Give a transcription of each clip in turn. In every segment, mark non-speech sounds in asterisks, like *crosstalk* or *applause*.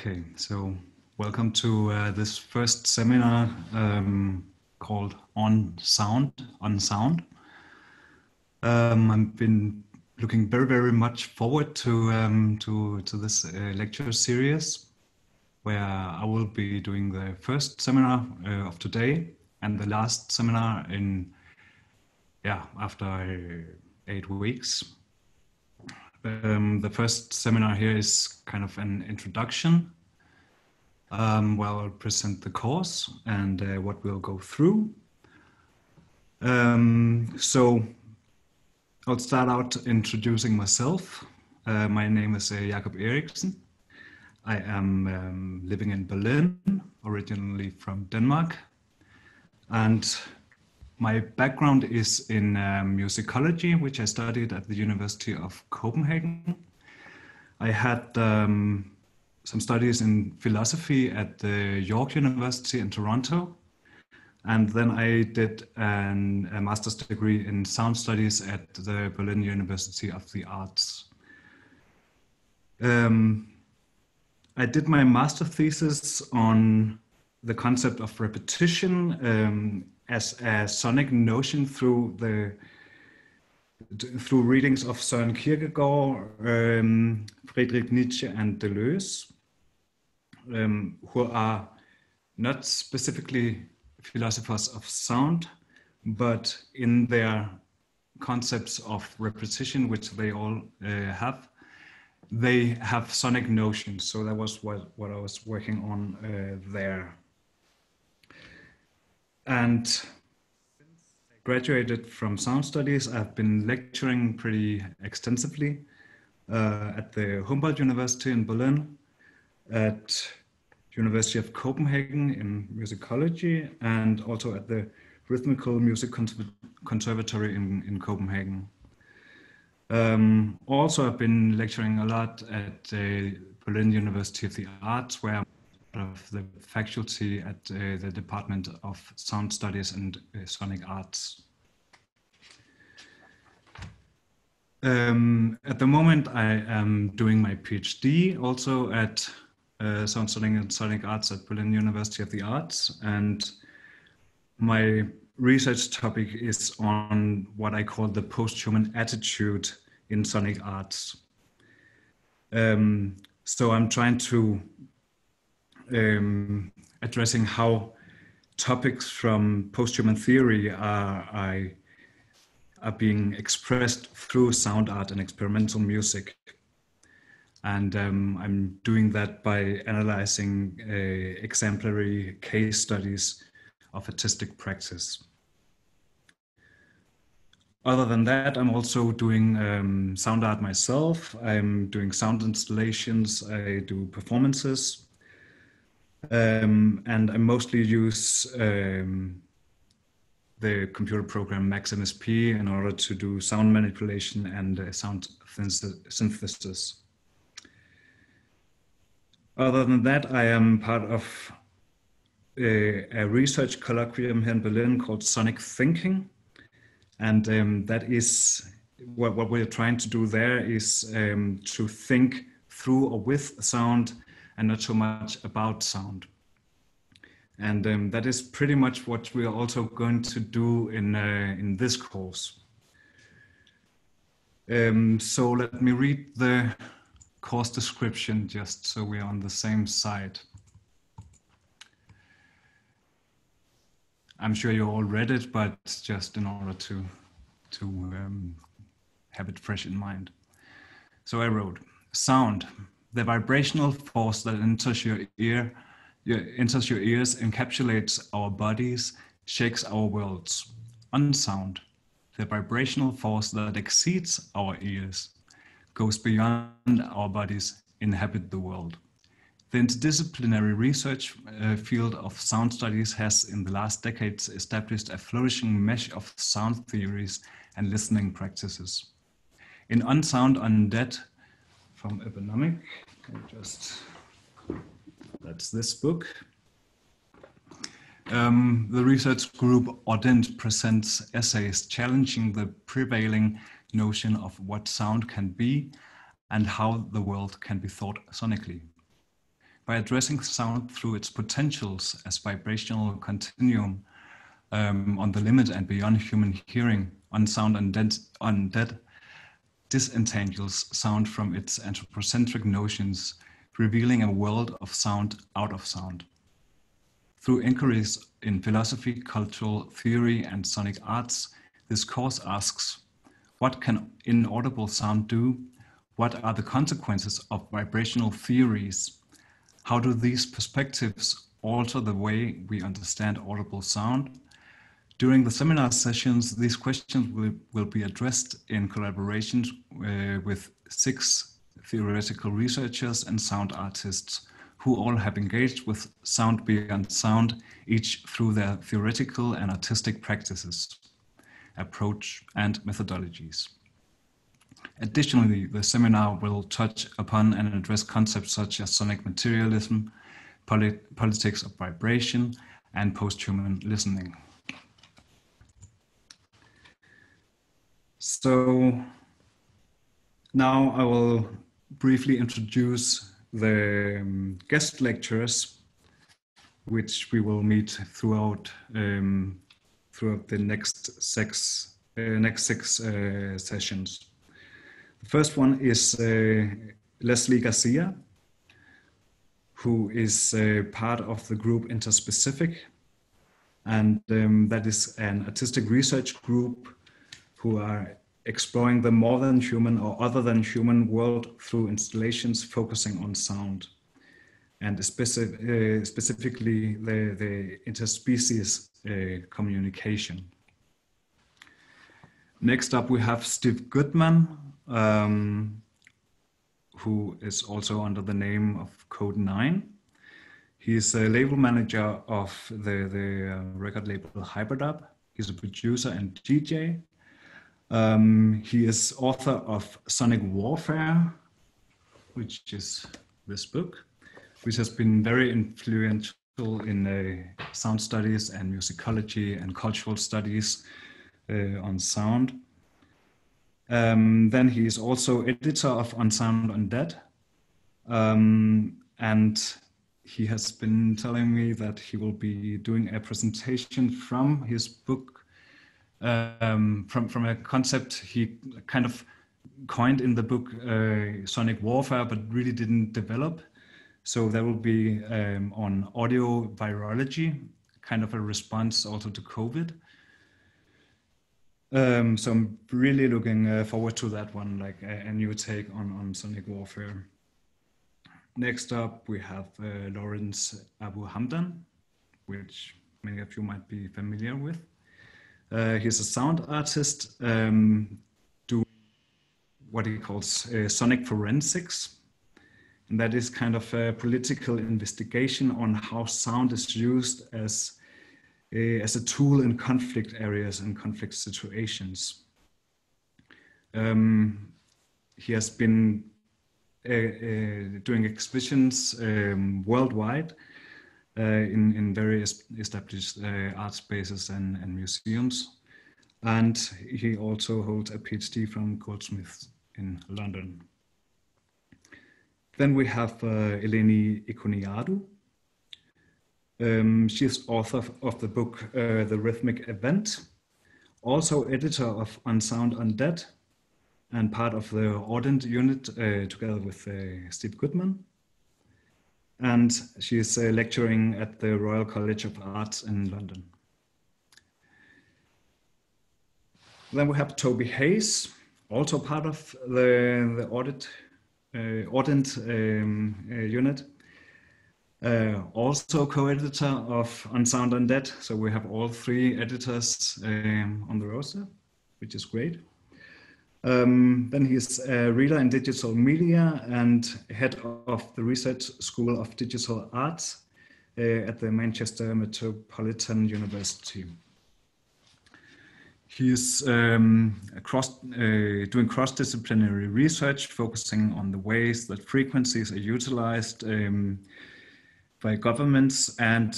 Okay, so welcome to uh, this first seminar um, called On Sound. On Sound. Um, I've been looking very, very much forward to um, to to this uh, lecture series, where I will be doing the first seminar uh, of today and the last seminar in yeah after eight weeks. Um, the first seminar here is kind of an introduction um, where I'll present the course and uh, what we'll go through. Um, so I'll start out introducing myself. Uh, my name is uh, Jacob Eriksen. I am um, living in Berlin, originally from Denmark. And my background is in um, musicology, which I studied at the University of Copenhagen. I had um, some studies in philosophy at the York University in Toronto. And then I did an, a master's degree in sound studies at the Berlin University of the Arts. Um, I did my master thesis on the concept of repetition um, as a sonic notion through the through readings of Søren Kierkegaard, um, Friedrich Nietzsche, and Deleuze, um, who are not specifically philosophers of sound, but in their concepts of repetition, which they all uh, have, they have sonic notions. So that was what, what I was working on uh, there. And graduated from sound studies, I've been lecturing pretty extensively uh, at the Humboldt University in Berlin, at University of Copenhagen in musicology, and also at the Rhythmical Music Conservatory in, in Copenhagen. Um, also, I've been lecturing a lot at the Berlin University of the Arts, where of the faculty at uh, the Department of Sound Studies and uh, Sonic Arts. Um, at the moment, I am doing my PhD also at uh, Sound Studying and Sonic Arts at Berlin University of the Arts. And my research topic is on what I call the post-human attitude in sonic arts. Um, so I'm trying to um, addressing how topics from post-human theory are, are, are being expressed through sound art and experimental music. And um, I'm doing that by analyzing uh, exemplary case studies of artistic practice. Other than that, I'm also doing um, sound art myself. I'm doing sound installations. I do performances. Um, and I mostly use um, the computer program MaxMSP in order to do sound manipulation and uh, sound synthesis. Other than that, I am part of a, a research colloquium here in Berlin called Sonic Thinking. And um, that is what, what, we're trying to do there is um, to think through or with sound and not so much about sound. And um, that is pretty much what we are also going to do in, uh, in this course. Um, so let me read the course description just so we're on the same side. I'm sure you all read it, but just in order to, to um, have it fresh in mind. So I wrote, sound the vibrational force that enters your ear, your, enters your ears, encapsulates our bodies, shakes our worlds. Unsound, the vibrational force that exceeds our ears, goes beyond our bodies, inhabit the world. The interdisciplinary research uh, field of sound studies has in the last decades established a flourishing mesh of sound theories and listening practices. In Unsound Undead, from Urbanomic. just that's this book. Um, the research group Audint presents essays challenging the prevailing notion of what sound can be and how the world can be thought sonically. by addressing sound through its potentials as vibrational continuum um, on the limit and beyond human hearing, Unsound Undead, undead disentangles sound from its anthropocentric notions, revealing a world of sound out of sound. Through inquiries in philosophy, cultural theory, and sonic arts, this course asks what can inaudible sound do? What are the consequences of vibrational theories? How do these perspectives alter the way we understand audible sound? During the seminar sessions, these questions will, will be addressed in collaboration uh, with six theoretical researchers and sound artists who all have engaged with sound beyond sound, each through their theoretical and artistic practices, approach, and methodologies. Additionally, the seminar will touch upon and address concepts such as sonic materialism, polit politics of vibration, and post-human listening. So now I will briefly introduce the um, guest lecturers, which we will meet throughout um, throughout the next six uh, next six uh, sessions. The first one is uh, Leslie Garcia, who is uh, part of the group Interspecific, and um, that is an artistic research group who are exploring the more than human or other than human world through installations focusing on sound and specific, uh, specifically the, the interspecies uh, communication. Next up, we have Steve Goodman, um, who is also under the name of Kode9. He's a label manager of the, the uh, record label Hyperdub. He's a producer and DJ. Um, he is author of Sonic Warfare, which is this book, which has been very influential in uh, sound studies and musicology and cultural studies uh, on sound. Um, then he is also editor of Unsound Undead. Um, and he has been telling me that he will be doing a presentation from his book um, from from a concept he kind of coined in the book uh, Sonic Warfare, but really didn't develop. So that will be um, on audio virology, kind of a response also to COVID. Um, so I'm really looking uh, forward to that one, like a, a, new take on, on Sonic Warfare. Next up, we have uh, Lawrence Abu Hamdan, which many of you might be familiar with. Uh, he's a sound artist um, doing what he calls uh, sonic forensics. And that is kind of a political investigation on how sound is used as a, as a tool in conflict areas and conflict situations. Um, he has been uh, uh, doing exhibitions um, worldwide uh, in, in various established uh, art spaces and, and museums. And he also holds a PhD from Goldsmiths in London. Then we have uh, Eleni Ikoniadou. Um, she is author of the book uh, The Rhythmic Event, also editor of Unsound Undead, and part of the Audint unit uh, together with uh, Steve Goodman and she's uh, lecturing at the Royal College of Art in London. Then we have Toby Heys, also part of the, the Audint uh, Audint um, uh, unit. Uh, also co-editor of Unsound Undead. So we have all three editors um, on the roster, which is great. Um, then he's a reader in digital media and head of the Research School of Digital Arts uh, at the Manchester Metropolitan University. He's um, across, uh, doing cross-disciplinary research, focusing on the ways that frequencies are utilized um, by governments and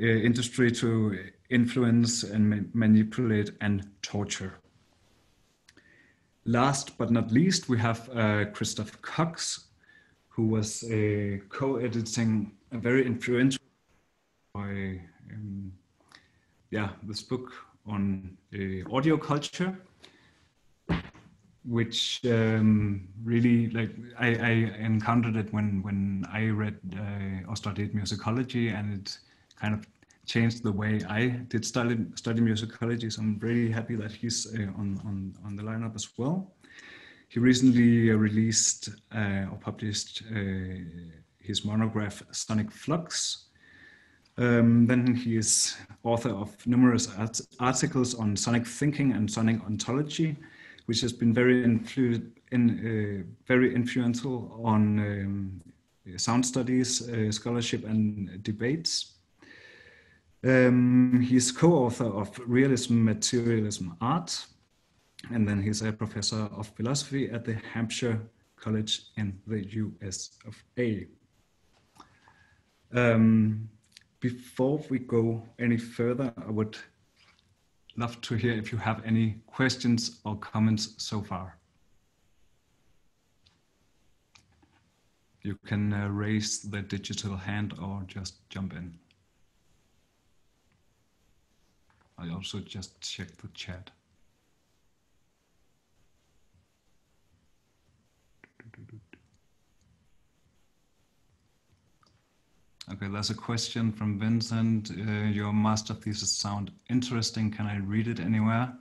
uh, industry to influence and ma manipulate and torture. Last but not least, we have uh, Christoph Cox, who was uh, co-editing a very influential by um, yeah this book on uh, audio culture which um, really like I, I, encountered it when when I read uh, or studied musicology, and it kind of changed the way I did study study musicology. So I'm really happy that he's uh, on on on the lineup as well. He recently released uh, or published uh, his monograph Sonic Flux. Um, then he is author of numerous art articles on sonic thinking and sonic ontology which has been very influ- in, uh, very influential on um, sound studies, uh, scholarship, and debates. Um, he's co-author of Realism, Materialism, Art, and then he's a professor of philosophy at the Hampshire College in the US of A. Um, before we go any further, I would love to hear if you have any questions or comments so far. You can uh, raise the digital hand or just jump in. I also just check the chat. Okay, there's a question from Vincent. Uh, your master thesis sound interesting. Can I read it anywhere?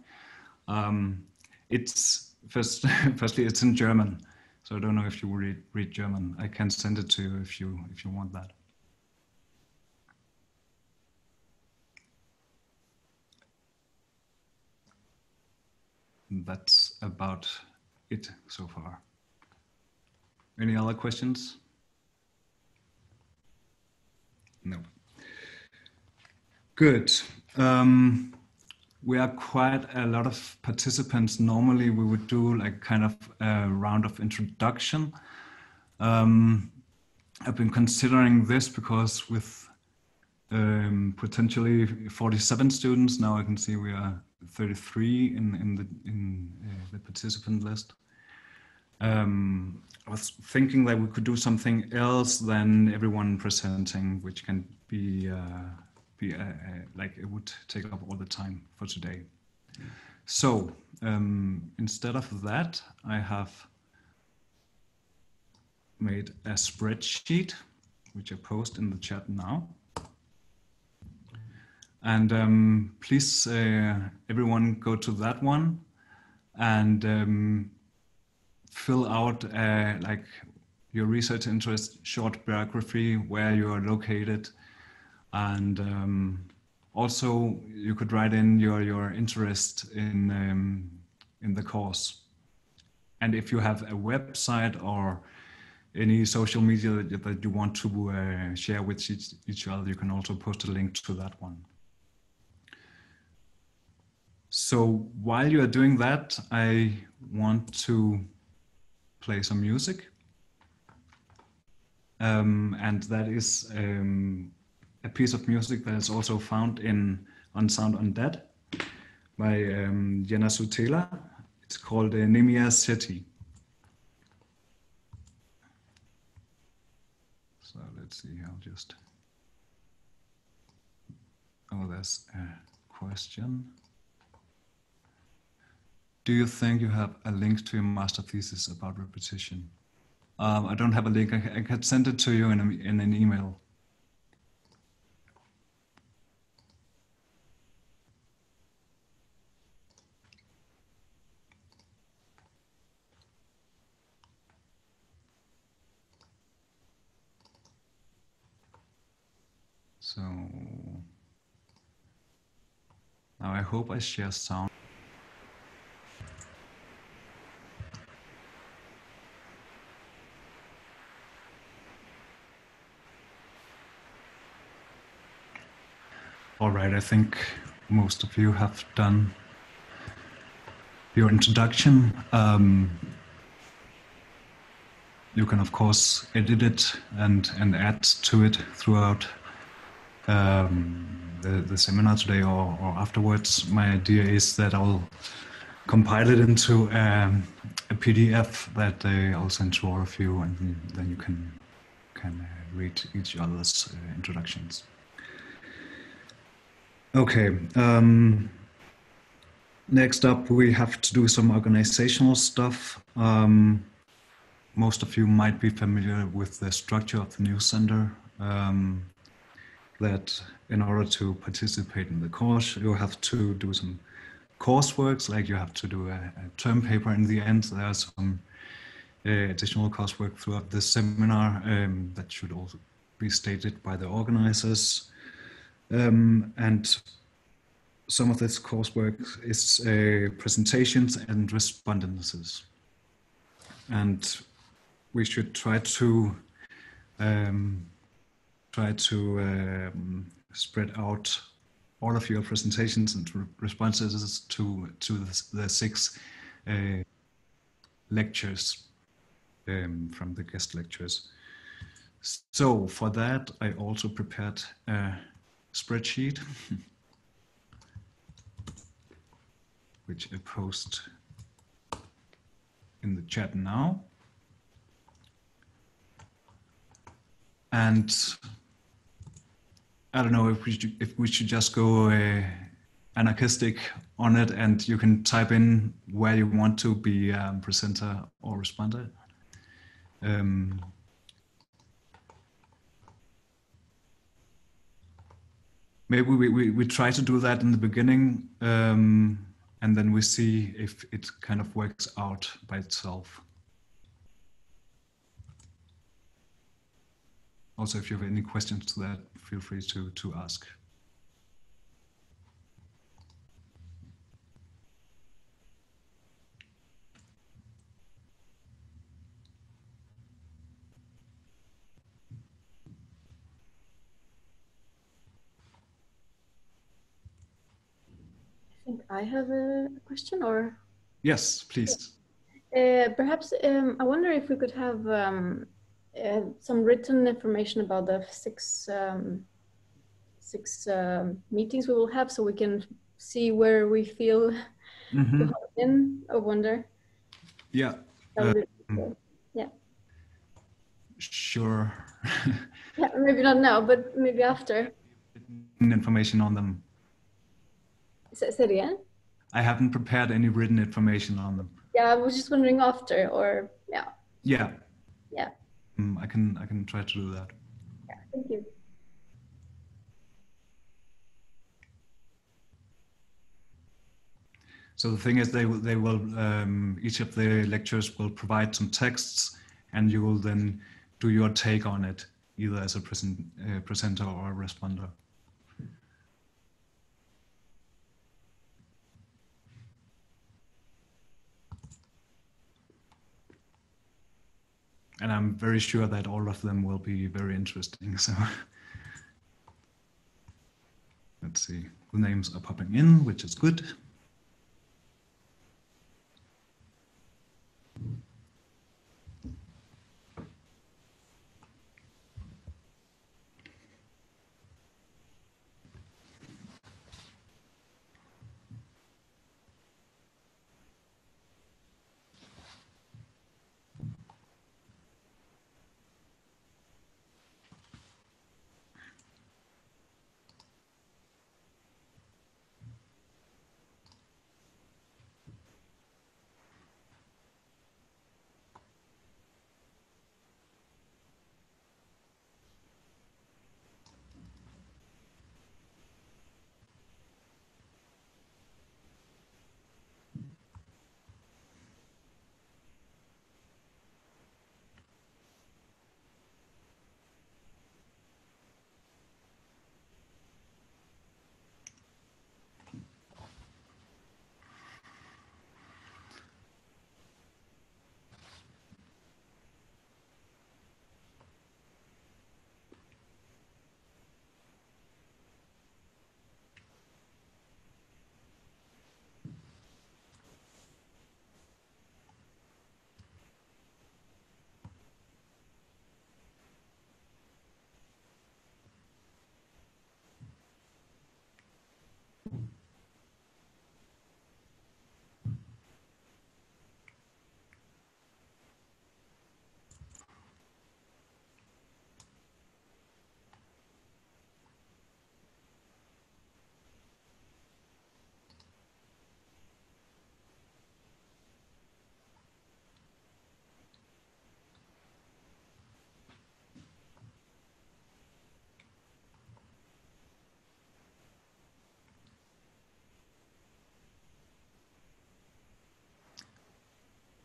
Um, it's first, *laughs* firstly, it's in German, so I don't know if you read read German. I can send it to you if you if you want that. That's about it so far. Any other questions? No. Good. Um, we are quite a lot of participants. Normally, we would do like kind of a round of introduction. Um, I've been considering this because with um, potentially 47 students, now I can see we are 33 in, in the in uh, the participant list. Um, I was thinking that we could do something else than everyone presenting, which can be uh, be uh, uh, like it would take up all the time for today. So um, instead of that, I have made a spreadsheet, which I post in the chat now. And um, please, uh, everyone, go to that one and um, fill out uh, like your research interest, short biography, where you are located, and um, also you could write in your your interest in um, in the course. And if you have a website or any social media that, you want to uh, share with each, each other, you can also post a link to that one. So while you are doing that, I want to play some music. Um, and that is um, a piece of music that is also found in Unsound Undead by um, Sutela. It's called uh, Nemia City. So let's see, I'll just, oh, there's a question. Do you think you have a link to your master thesis about repetition? Um, I don't have a link. I, I can send it to you in, a, in an email. So now I hope I share sound. All right, I think most of you have done your introduction. Um, you can, of course, edit it and, and add to it throughout um, the, the seminar today or, or afterwards. My idea is that I'll compile it into um, a PDF that uh, I'll send to all of you, and then you can can uh, read each other's uh, introductions. Okay. Um, next up, we have to do some organizational stuff. Um, most of you might be familiar with the structure of the news center. Um, that in order to participate in the course, you have to do some coursework, like you have to do a, a term paper in the end. There are some uh, additional coursework throughout this seminar um, that should also be stated by the organizers. Um, and some of this coursework is uh, presentations and respondences. And we should try to um, try to um, spread out all of your presentations and responses to to the, six uh, lectures um, from the guest lectures. So for that, I also prepared a spreadsheet, *laughs* which I post in the chat now. And I don't know if we should, if we should just go uh, anarchistic on it, and you can type in where you want to be um, presenter or responder. Um, maybe we, we, we try to do that in the beginning, um, and then we see if it kind of works out by itself. Also, if you have any questions to that, feel free to, to ask. Think I have a question or? Yes, please. Uh, perhaps um, I wonder if we could have um, uh, some written information about the six um, six um, meetings we will have, so we can see where we feel mm -hmm. in. I wonder. Yeah. Uh, cool. Yeah. Sure. *laughs* yeah, maybe not now, but maybe after. Information on them. Say, again. I haven't prepared any written information on them. Yeah, I was just wondering after, or yeah. Yeah. Yeah. Mm, I can I can try to do that. Yeah, thank you. So the thing is, they will they will um, each of the lectures will provide some texts, and you will then do your take on it, either as a present, uh, presenter or a responder. And I'm very sure that all of them will be very interesting. So let's see, the names are popping in, which is good.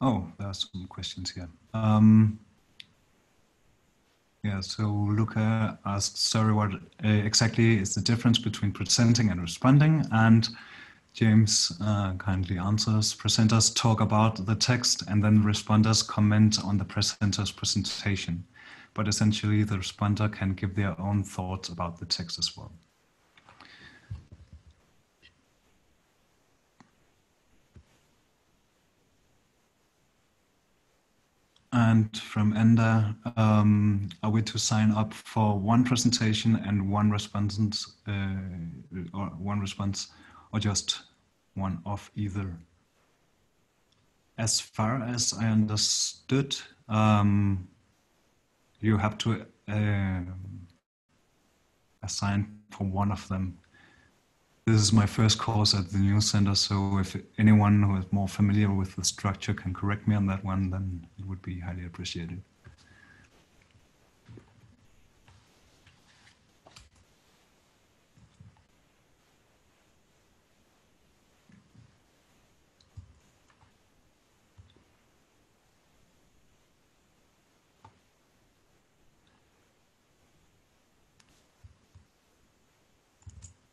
Oh, there are some questions here. Um, yeah, so Luca asked, sorry, what uh, exactly is the difference between presenting and responding? And James uh, kindly answers, presenters talk about the text and then responders comment on the presenter's presentation. But essentially the responder can give their own thoughts about the text as well. From Enda, um, are we to sign up for one presentation and one response, uh, or one response, or just one of either? As far as I understood, um, you have to uh, assign for one of them this is my first course at the News Center, so if anyone who is more familiar with the structure can correct me on that one, then it would be highly appreciated.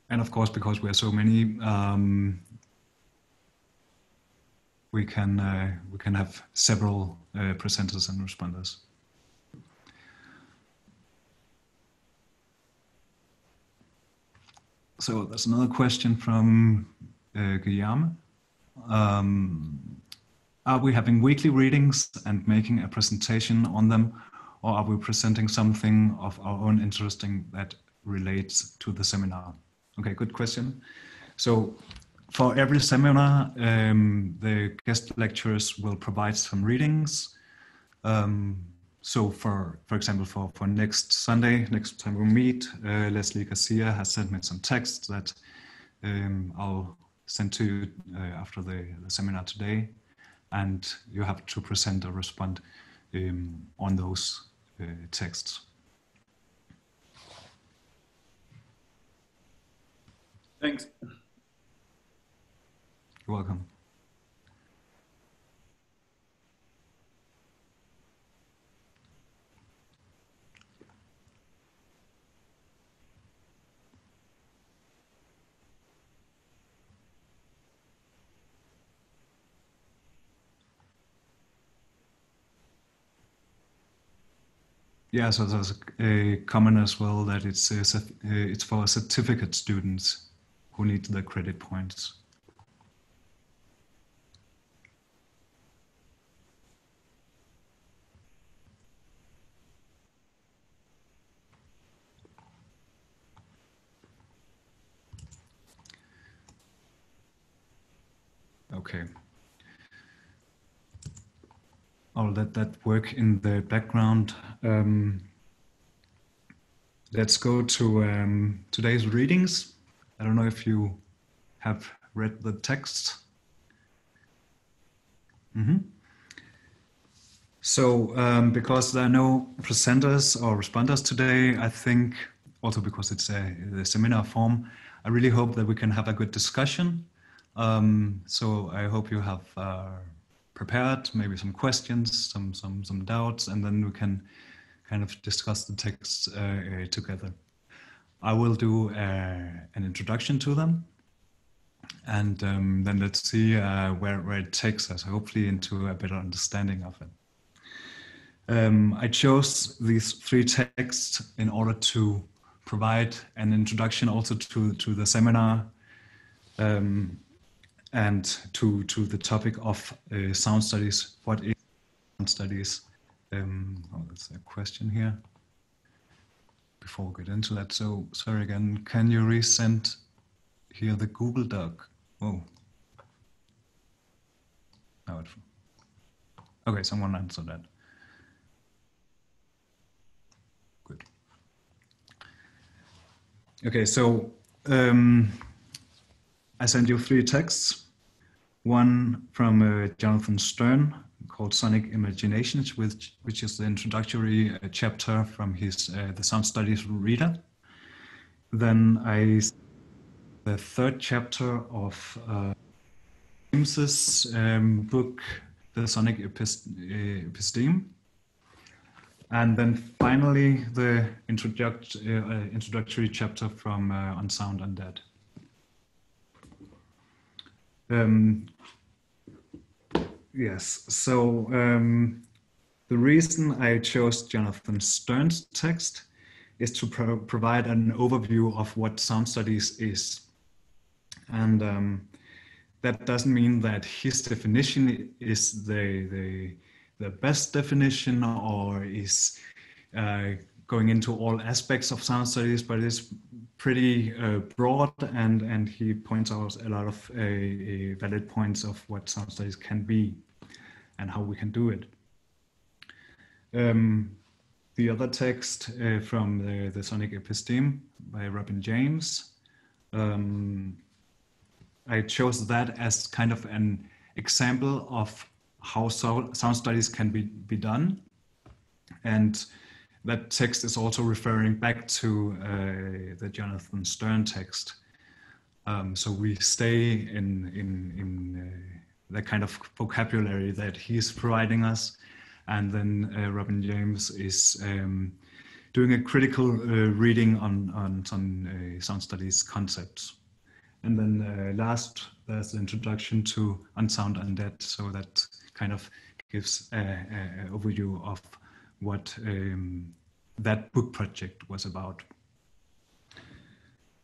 And of course, because we are so many, um, we can uh, we can have several uh, presenters and responders. So there's another question from uh, Guillaume. Um, are we having weekly readings and making a presentation on them, or are we presenting something of our own interesting that relates to the seminar? Okay, good question. So for every seminar, um, the guest lecturers will provide some readings. Um, so for, for example, for, for next Sunday, next time we meet, uh, Leslie Garcia has sent me some text that um, I'll send to you uh, after the, the, seminar today. And you have to present or respond um, on those uh, texts. Thanks. You're welcome. Yeah, so there's a comment as well that it's a, it's for certificate students who need the credit points. Okay. I'll let that work in the background. Um, let's go to um, today's readings. I don't know if you have read the text. Mm -hmm. So, um, because there are no presenters or responders today, I think also because it's a, a seminar form, I really hope that we can have a good discussion. Um, so I hope you have uh, prepared maybe some questions, some some some doubts, and then we can kind of discuss the text uh, together. I will do uh, an introduction to them. And um, then let's see uh, where, where it takes us, hopefully into a better understanding of it. Um, I chose these three texts in order to provide an introduction also to, to the seminar um, and to, to the topic of uh, sound studies. What is sound studies? Um, oh, that's a question here before we get into that. So sorry again, can you resend here the Google Doc? Oh. Now it, okay, someone answered that. Good. Okay, so um, I sent you three texts. One from uh, Jonathan Sterne, called Sonic Imaginations, which, which is the introductory uh, chapter from his uh, The Sound Studies Reader. Then I the third chapter of uh, James's um, book the sonic epist episteme. And then finally, the introduct uh, introductory chapter from uh, Unsound Undead. Um, yes, so um, the reason I chose Jonathan Sterne's text is to pro provide an overview of what sound studies is. And um, that doesn't mean that his definition is the, the, the best definition or is uh, going into all aspects of sound studies, but it's pretty uh, broad and, and he points out a lot of uh, valid points of what sound studies can be and how we can do it. Um, the other text uh, from the, the Sonic Episteme by Robin James. Um, I chose that as kind of an example of how so, sound studies can be, be done. And that text is also referring back to uh, the Jonathan Sterne text. Um, so we stay in, in, in uh, the kind of vocabulary that he's providing us and then uh, Robin James is um, doing a critical uh, reading on on some uh, sound studies concepts. And then uh, last, there's the introduction to Unsound Undead, so that kind of gives an overview of what um, that book project was about.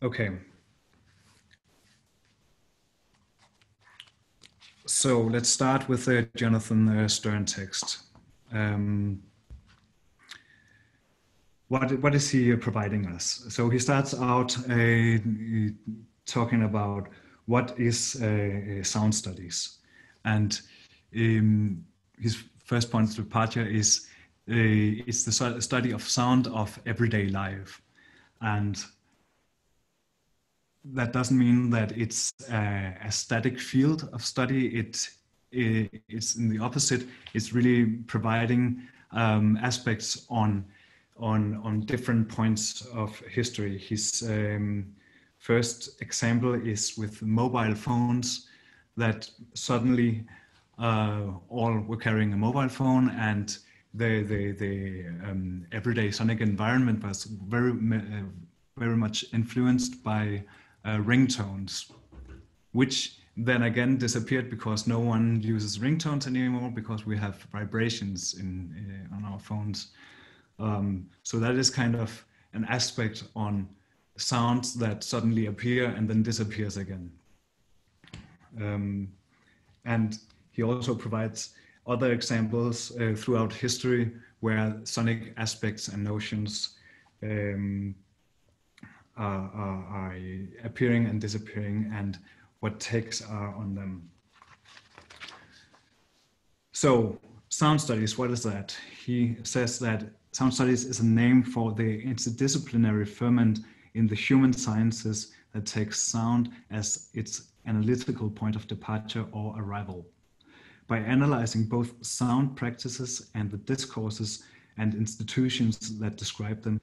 Okay. So let's start with the Jonathan uh, Sterne text. Um, what what is he providing us? So he starts out uh, talking about what is uh, sound studies, and um, his first point of departure is uh, it's the study of sound of everyday life, and that doesn't mean that it's a, a static field of study. It it's in the opposite. It's really providing um, aspects on on on different points of history. His um, first example is with mobile phones that suddenly uh, all were carrying a mobile phone and the the the um, everyday sonic environment was very uh, very much influenced by uh, ringtones, which then again disappeared because no one uses ringtones anymore because we have vibrations in uh, on our phones. Um, so that is kind of an aspect on sounds that suddenly appear and then disappears again. Um, and he also provides other examples uh, throughout history where sonic aspects and notions um, are, are, appearing and disappearing and what takes are on them. So sound studies, what is that? He says that sound studies is a name for the interdisciplinary ferment in the human sciences that takes sound as its analytical point of departure or arrival. By analyzing both sound practices and the discourses and institutions that describe them,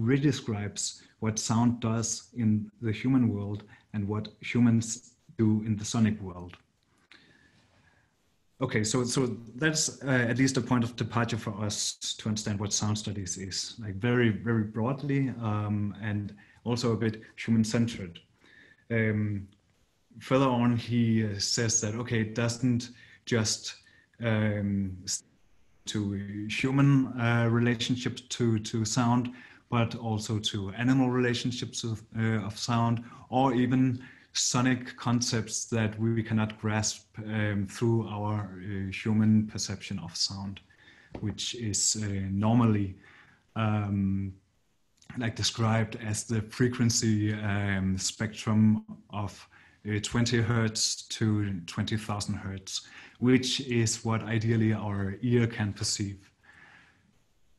redescribes what sound does in the human world and what humans do in the sonic world. Okay, so so that's uh, at least a point of departure for us to understand what sound studies is, like very very broadly, um, and also a bit human centered. Um, further on, he uh, says that okay, it doesn't just um, to human uh, relationships to to sound, but also to animal relationships of, uh, of sound, or even sonic concepts that we cannot grasp um, through our uh, human perception of sound, which is uh, normally um, like described as the frequency um, spectrum of uh, 20 hertz to 20,000 hertz, which is what ideally our ear can perceive.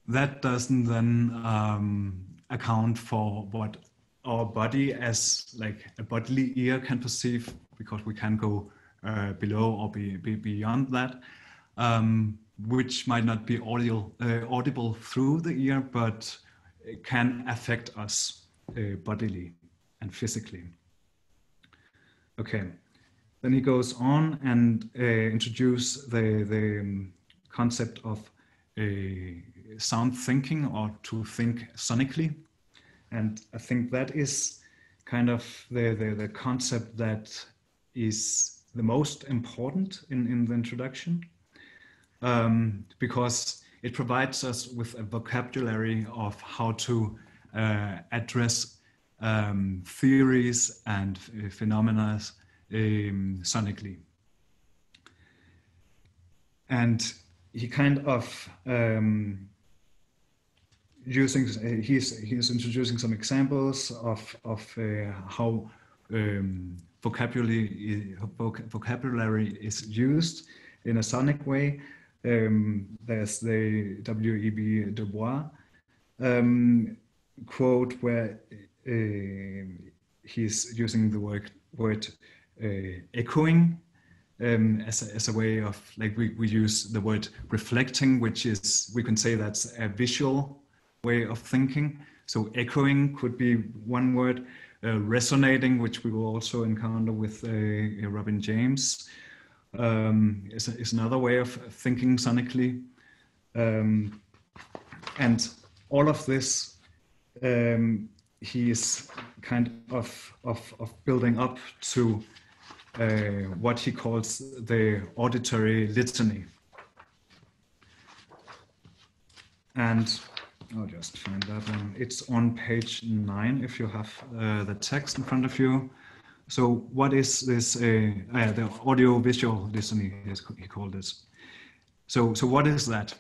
That doesn't then um, account for what our body as like a bodily ear can perceive because we can go uh, below or be, be beyond that, um, which might not be audible, uh, audible through the ear, but it can affect us uh, bodily and physically. Okay, then he goes on and uh, introduce the, the um, concept of a sound thinking or to think sonically. And I think that is kind of the, the, the concept that is the most important in, in the introduction um, because it provides us with a vocabulary of how to uh, address um, theories and phenomena um, sonically. And he kind of um, using uh, he's he's introducing some examples of of uh, how um, vocabulary vocabulary is used in a sonic way. Um, there's the W.E.B. Du Bois um, quote where uh, he's using the word word uh, echoing um, as, a, as a way of like we, we use the word reflecting, which is we can say that's a visual way of thinking. So echoing could be one word. Uh, resonating, which we will also encounter with uh, Robin James, um, is, is, another way of thinking sonically. Um, and all of this, um, he is kind of, of, of building up to uh, what he calls the auditory litany. And I'll just find that one. It's on page nine if you have uh, the text in front of you. So what is this, uh, uh, the audio visual listening, he called this. So, so what is that?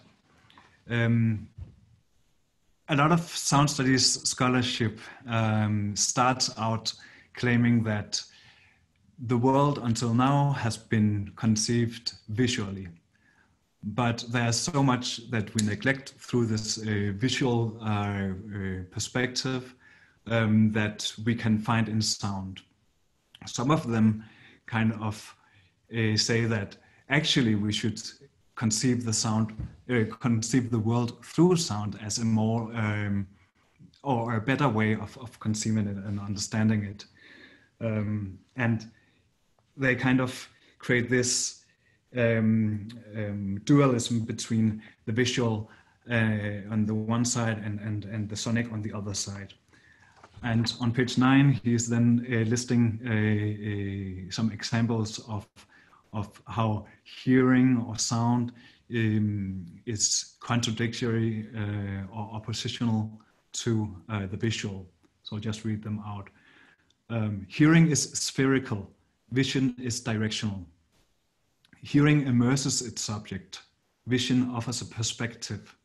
Um, a lot of sound studies scholarship um, starts out claiming that the world until now has been conceived visually but there's so much that we neglect through this uh, visual uh, uh, perspective um, that we can find in sound. Some of them kind of uh, say that actually we should conceive the sound, uh, conceive the world through sound as a more um, or a better way of, of conceiving it and understanding it. Um, and they kind of create this um, um, dualism between the visual uh, on the one side and, and, and the sonic on the other side. And on page nine, he is then uh, listing uh, uh, some examples of, of how hearing or sound um, is contradictory uh, or oppositional to uh, the visual. So I'll just read them out. Um, hearing is spherical, vision is directional. Hearing immerses its subject. Vision offers a perspective.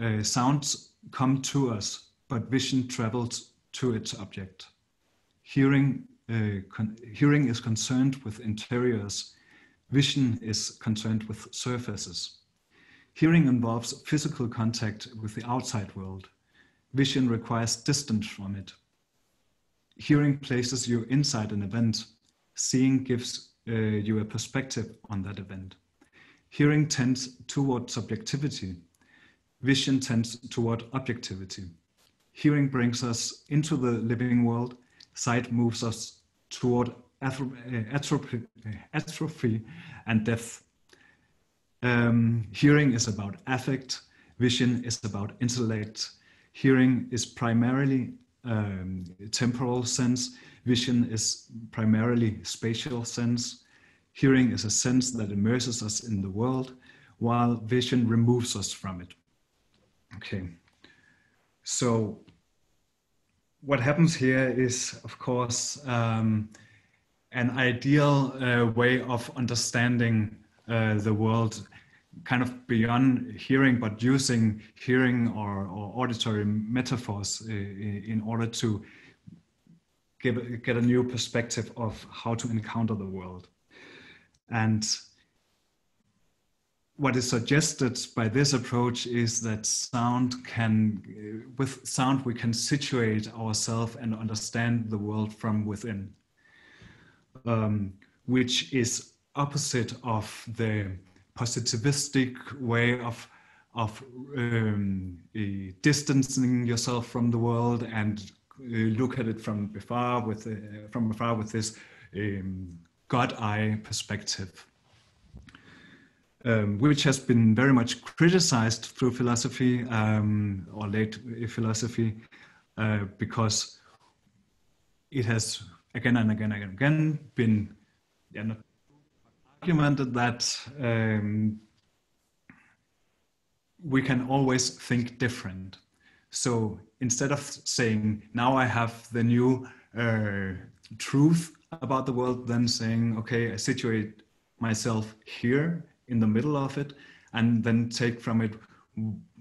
Uh, sounds come to us, but vision travels to its object. Hearing, uh, hearing is concerned with interiors. Vision is concerned with surfaces. Hearing involves physical contact with the outside world. Vision requires distance from it. Hearing places you inside an event. Seeing gives uh, you a perspective on that event. Hearing tends toward subjectivity. Vision tends toward objectivity. Hearing brings us into the living world. Sight moves us toward atrophy, atrophy and death. Um, hearing is about affect. Vision is about intellect. Hearing is primarily um, temporal sense. Vision is primarily spatial sense. Hearing is a sense that immerses us in the world, while vision removes us from it. Okay. So, what happens here is, of course, um, an ideal uh, way of understanding uh, the world kind of beyond hearing, but using hearing or, or auditory metaphors uh, in order to give, get a new perspective of how to encounter the world. And what is suggested by this approach is that sound can, with sound, we can situate ourselves and understand the world from within, um, which is opposite of the positivistic way of of um, uh, distancing yourself from the world and uh, look at it from afar with uh, from afar with this um, God eye perspective, um, which has been very much criticized through philosophy um, or late philosophy uh, because it has again and again and again been yeah, that um, we can always think different. So instead of saying, now I have the new uh, truth about the world, then saying, okay, I situate myself here in the middle of it, and then take from it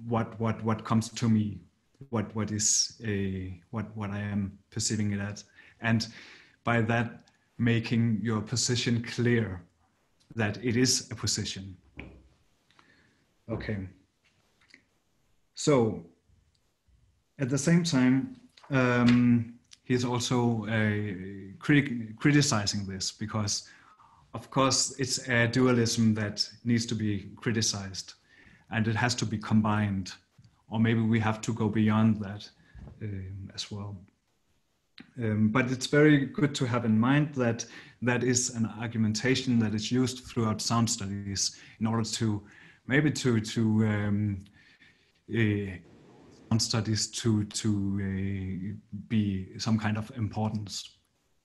what what what comes to me, what what is a what what I am perceiving it as, and by that making your position clear that it is a position. Okay. So at the same time, um, he's also uh, critic criticizing this because, of course, it's a dualism that needs to be criticized and it has to be combined. Or maybe we have to go beyond that um, as well. Um, but it's very good to have in mind that that is an argumentation that is used throughout sound studies in order to maybe to to um, sound studies to to uh, be some kind of importance.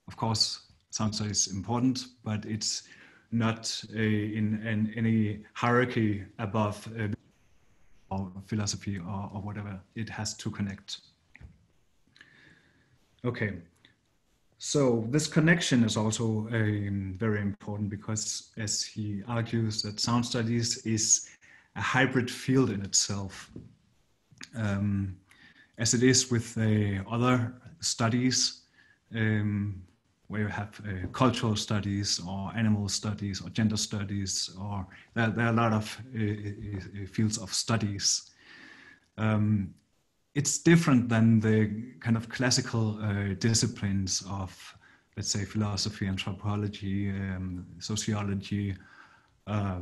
Of course, sound studies is important, but it's not uh, in, in, any hierarchy above uh, or philosophy or, or whatever. It has to connect. Okay, so this connection is also um, very important because as he argues that sound studies is a hybrid field in itself. Um, as it is with uh, other studies um, where you have uh, cultural studies or animal studies or gender studies or there, there are a lot of uh, uh fields of studies. Um, it's different than the kind of classical uh, disciplines of, let's say, philosophy, anthropology, um, sociology, uh,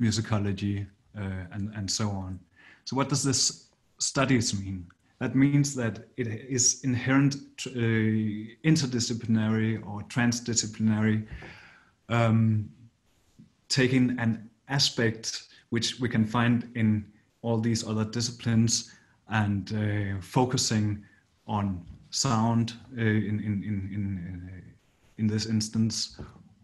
musicology, uh, and, and so on. So, what does this studies mean? That means that it is inherent uh, interdisciplinary or transdisciplinary, um, taking an aspect which we can find in all these other disciplines and uh, focusing on sound uh, in, in, in, in, uh, in this instance,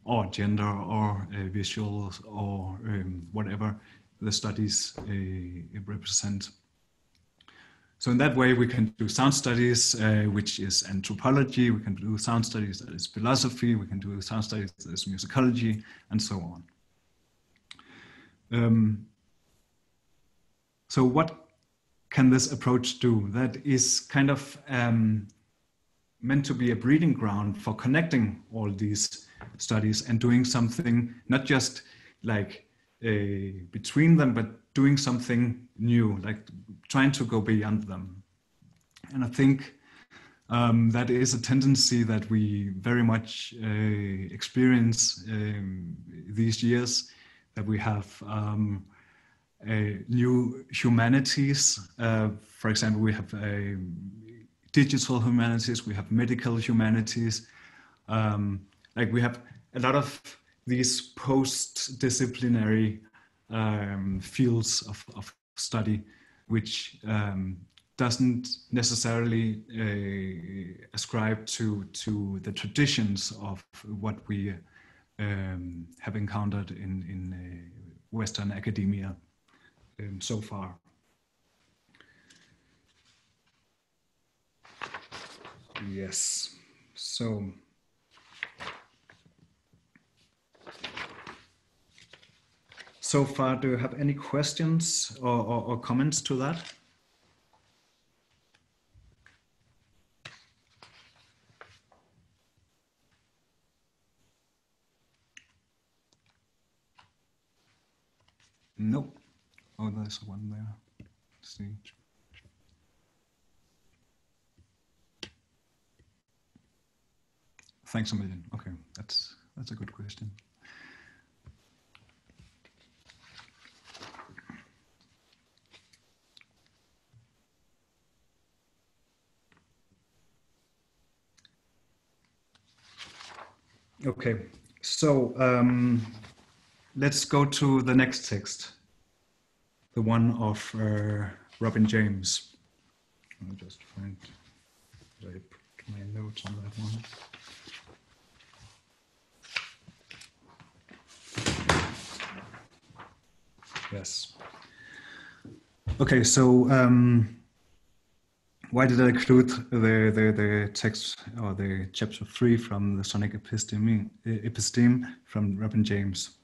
or gender, or uh, visuals, or um, whatever the studies uh, represent. So in that way, we can do sound studies, uh, which is anthropology. We can do sound studies that is philosophy. We can do sound studies that is musicology, and so on. Um, so what can this approach do? That is kind of um, meant to be a breeding ground for connecting all these studies and doing something not just like between them, but doing something new, like trying to go beyond them. And I think um, that is a tendency that we very much uh, experience um, these years, that we have um, new humanities. Uh, for example, we have digital humanities, we have medical humanities. Um, like we have a lot of these post-disciplinary um, fields of, of, study, which um, doesn't necessarily uh, ascribe to to the traditions of what we um, have encountered in in uh, Western academia um, so far. Yes, so so far, do you have any questions or, or, or comments to that? Nope. Oh, there's one there. Let's see. Thanks a million. Okay, that's that's a good question. Okay, so um, let's go to the next text, the one of uh, Robin James. I'll just find, I put my notes on that one. Yes. Okay, so um, why did I include the, the, the text or the chapter three from the Sonic Episteme, Episteme from Robin James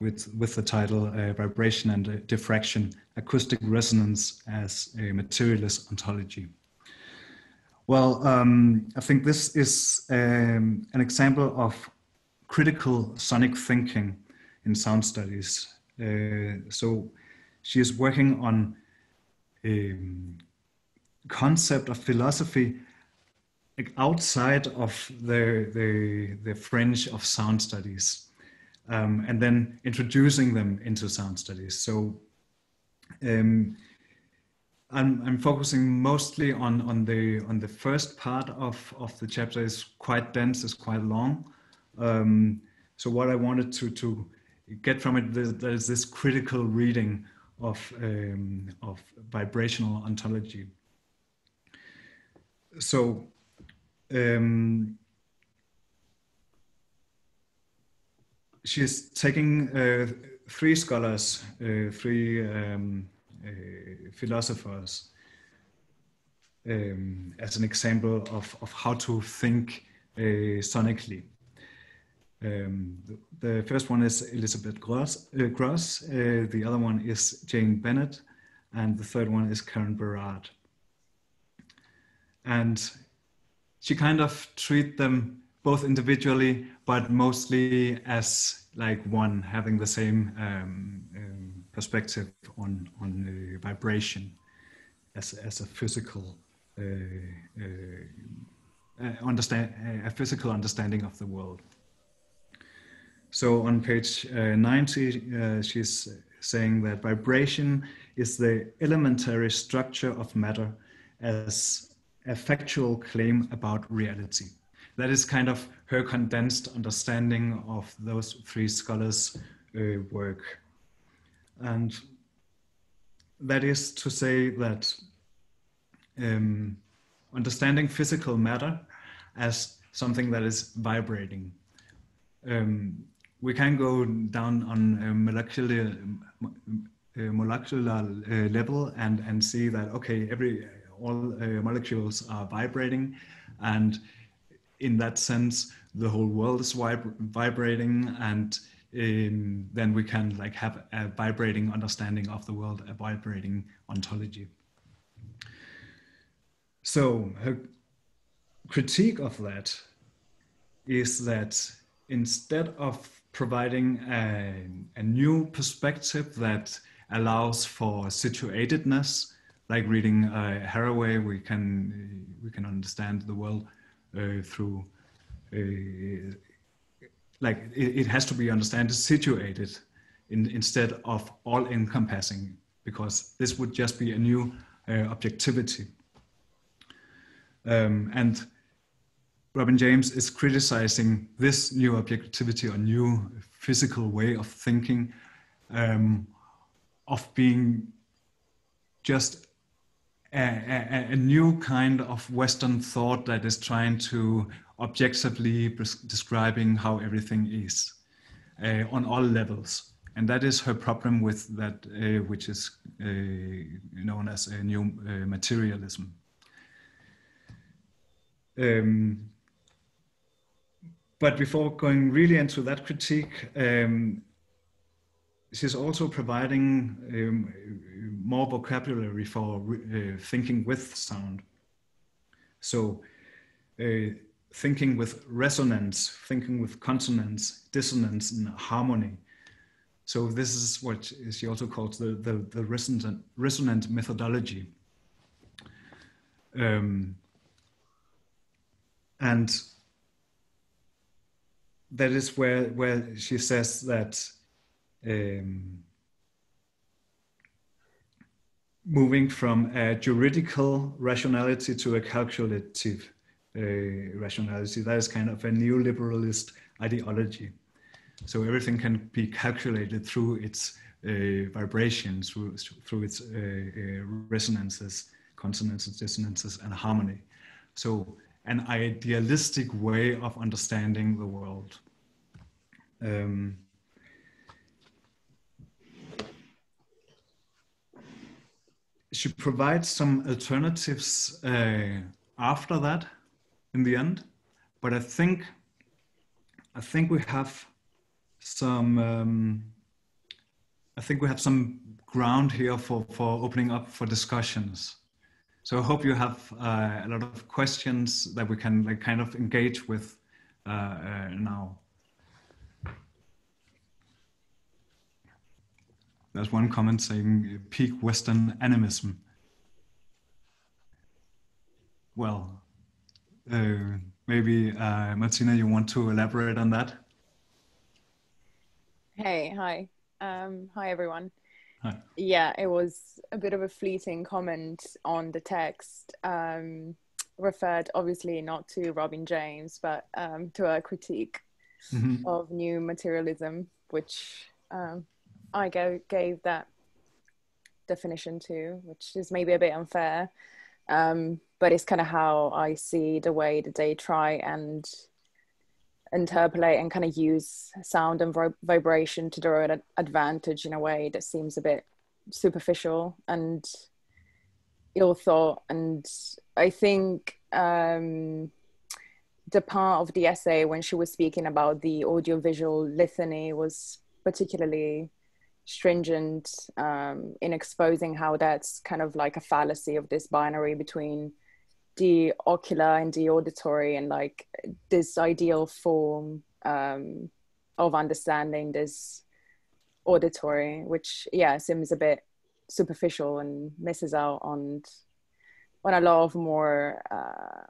with, with the title uh, Vibration and Diffraction, Acoustic Resonance as a Materialist Ontology? Well, um, I think this is um, an example of critical sonic thinking in sound studies. Uh, so she is working on a concept of philosophy outside of the, the, the fringe of sound studies um, and then introducing them into sound studies. So um, I'm, I'm focusing mostly on, on the on the first part of, of the chapter is quite dense, is quite long. Um, so what I wanted to to get from it, there's this critical reading of um, of vibrational ontology. So um, she's taking uh, three scholars, uh, three um, uh, philosophers, um, as an example of, of how to think uh, sonically. Um, the, first one is Elizabeth Grosz, uh, Grosz uh, the other one is Jane Bennett, and the third one is Karen Barad. And she kind of treat them both individually, but mostly as like one having the same um, um, perspective on on vibration as as a physical uh, uh, uh understand a physical understanding of the world. So on page uh, 90, uh, she's saying that vibration is the elementary structure of matter as a factual claim about reality that is kind of her condensed understanding of those three scholars' uh, work. And that is to say that um, understanding physical matter as something that is vibrating. Um, we can go down on a molecular, a molecular uh, level and, and see that, okay, every, all uh, molecules are vibrating and in that sense, the whole world is vib- vibrating, and um, then we can like have a vibrating understanding of the world, a vibrating ontology. So her critique of that is that instead of providing a, a new perspective that allows for situatedness, like reading uh, Haraway, we can we can understand the world uh, through uh, like it, it, has to be understood situated in, instead of all encompassing because this would just be a new uh, objectivity. Um, and Robin James is criticizing this new objectivity or new physical way of thinking um, of being just a, a, new kind of Western thought that is trying to objectively describing how everything is uh, on all levels. And that is her problem with that, uh, which is uh, known as a new uh, materialism. Um, but before going really into that critique, um, she's also providing um, more vocabulary for uh, thinking with sound. So, uh, thinking with resonance, thinking with consonance, dissonance, and harmony. So, this is what she also calls the, the, the resonant, resonant methodology. Um, and that is where, where she says that um, moving from a juridical rationality to a calculative uh, rationality. That is kind of a neoliberalist ideology. So everything can be calculated through its uh, vibrations, through, through its uh, uh, resonances, consonances, dissonances, and harmony. So an idealistic way of understanding the world. Um, she provides some alternatives uh, after that in the end. But i think i think we have some um, i think we have some ground here for for opening up for discussions. So i hope you have uh, a lot of questions that we can like kind of engage with uh, uh now There's one comment saying peak Western animism. Well, uh, maybe uh, Martina, you want to elaborate on that? Hey, hi. Um, hi, everyone. Hi. Yeah, it was a bit of a fleeting comment on the text, um, referred obviously not to Robin James, but um, to a critique mm-hmm. of new materialism, which um, I go, gave that definition to, which is maybe a bit unfair. Um, but it's kind of how I see the way that they try and interpolate and kind of use sound and vibration to their own advantage in a way that seems a bit superficial and ill thought. And I think um, the part of the essay when she was speaking about the audiovisual litany was particularly stringent um, in exposing how that's kind of like a fallacy of this binary between the ocular and the auditory and like this ideal form um, of understanding this auditory which yeah seems a bit superficial and misses out on on a lot of more uh,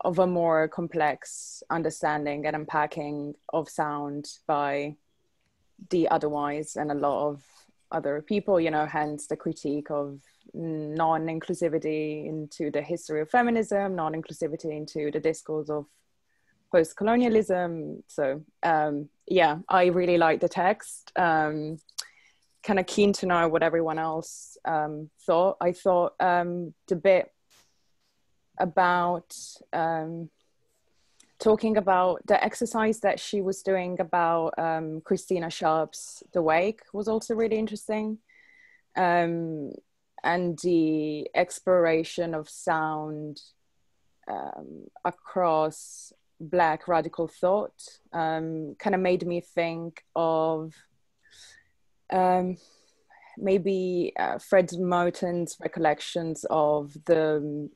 of a more complex understanding and unpacking of sound by the otherwise and a lot of other people, you know, hence the critique of non inclusivity into the history of feminism, non inclusivity into the discourse of post colonialism. So, um, yeah, I really like the text. Um, kind of keen to know what everyone else um, thought. I thought um, the bit about um, talking about the exercise that she was doing about um, Christina Sharpe's The Wake was also really interesting. Um, and the exploration of sound um, across Black radical thought um, kind of made me think of um, maybe uh, Fred Moten's recollections of the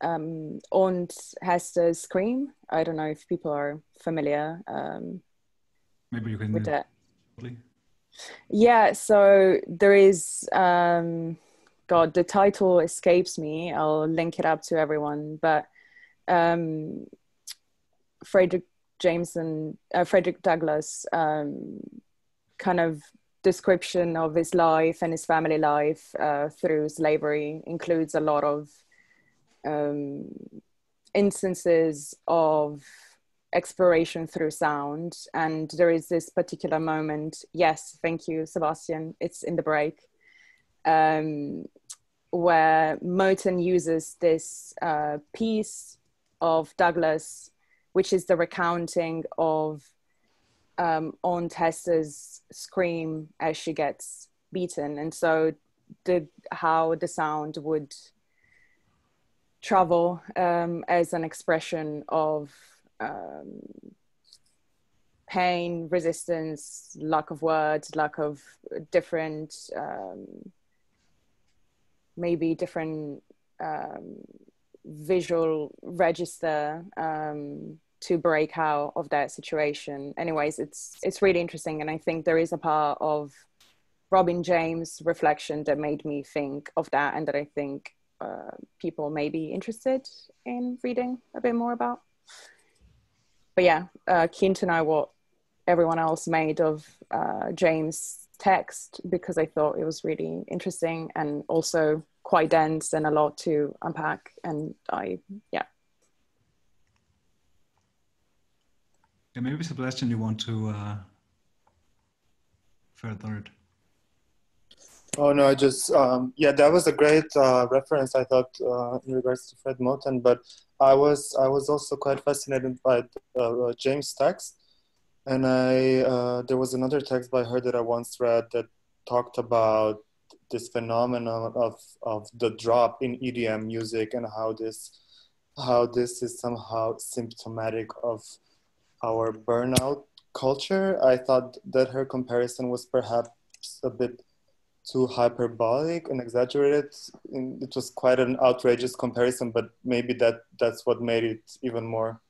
um, Aunt Hester's Scream. I don't know if people are familiar. Um, Maybe you can with that. Yeah, so there is. Um, God, the title escapes me. I'll link it up to everyone. But um, Frederick Jameson, uh, Frederick Douglass, um, kind of description of his life and his family life uh, through slavery includes a lot of um, instances of exploration through sound. And there is this particular moment. Yes, thank you, Sebastian. It's in the break. Um, where Moten uses this uh, piece of Douglass, which is the recounting of um, Aunt Hester's scream as she gets beaten. And so the how the sound would travel um, as an expression of um, pain, resistance, lack of words, lack of different, um, maybe different um, visual register um, to break out of that situation. Anyways, it's it's really interesting, and I think there is a part of Robin James' reflection that made me think of that, and that I think uh, people may be interested in reading a bit more about. But yeah, uh, keen to know what everyone else made of uh, James' text because I thought it was really interesting and also quite dense and a lot to unpack. And I, yeah. Yeah, maybe Sebastian, you want to uh, further it. Oh no, I just um, yeah, that was a great uh, reference. I thought uh, in regards to Fred Moten, but I was I was also quite fascinated by uh, James' text, and I uh, there was another text by her that I once read that talked about this phenomenon of of the drop in EDM music and how this how this is somehow symptomatic of our burnout culture. I thought that her comparison was perhaps a bit too hyperbolic and exaggerated. It was quite an outrageous comparison, but maybe that that's what made it even more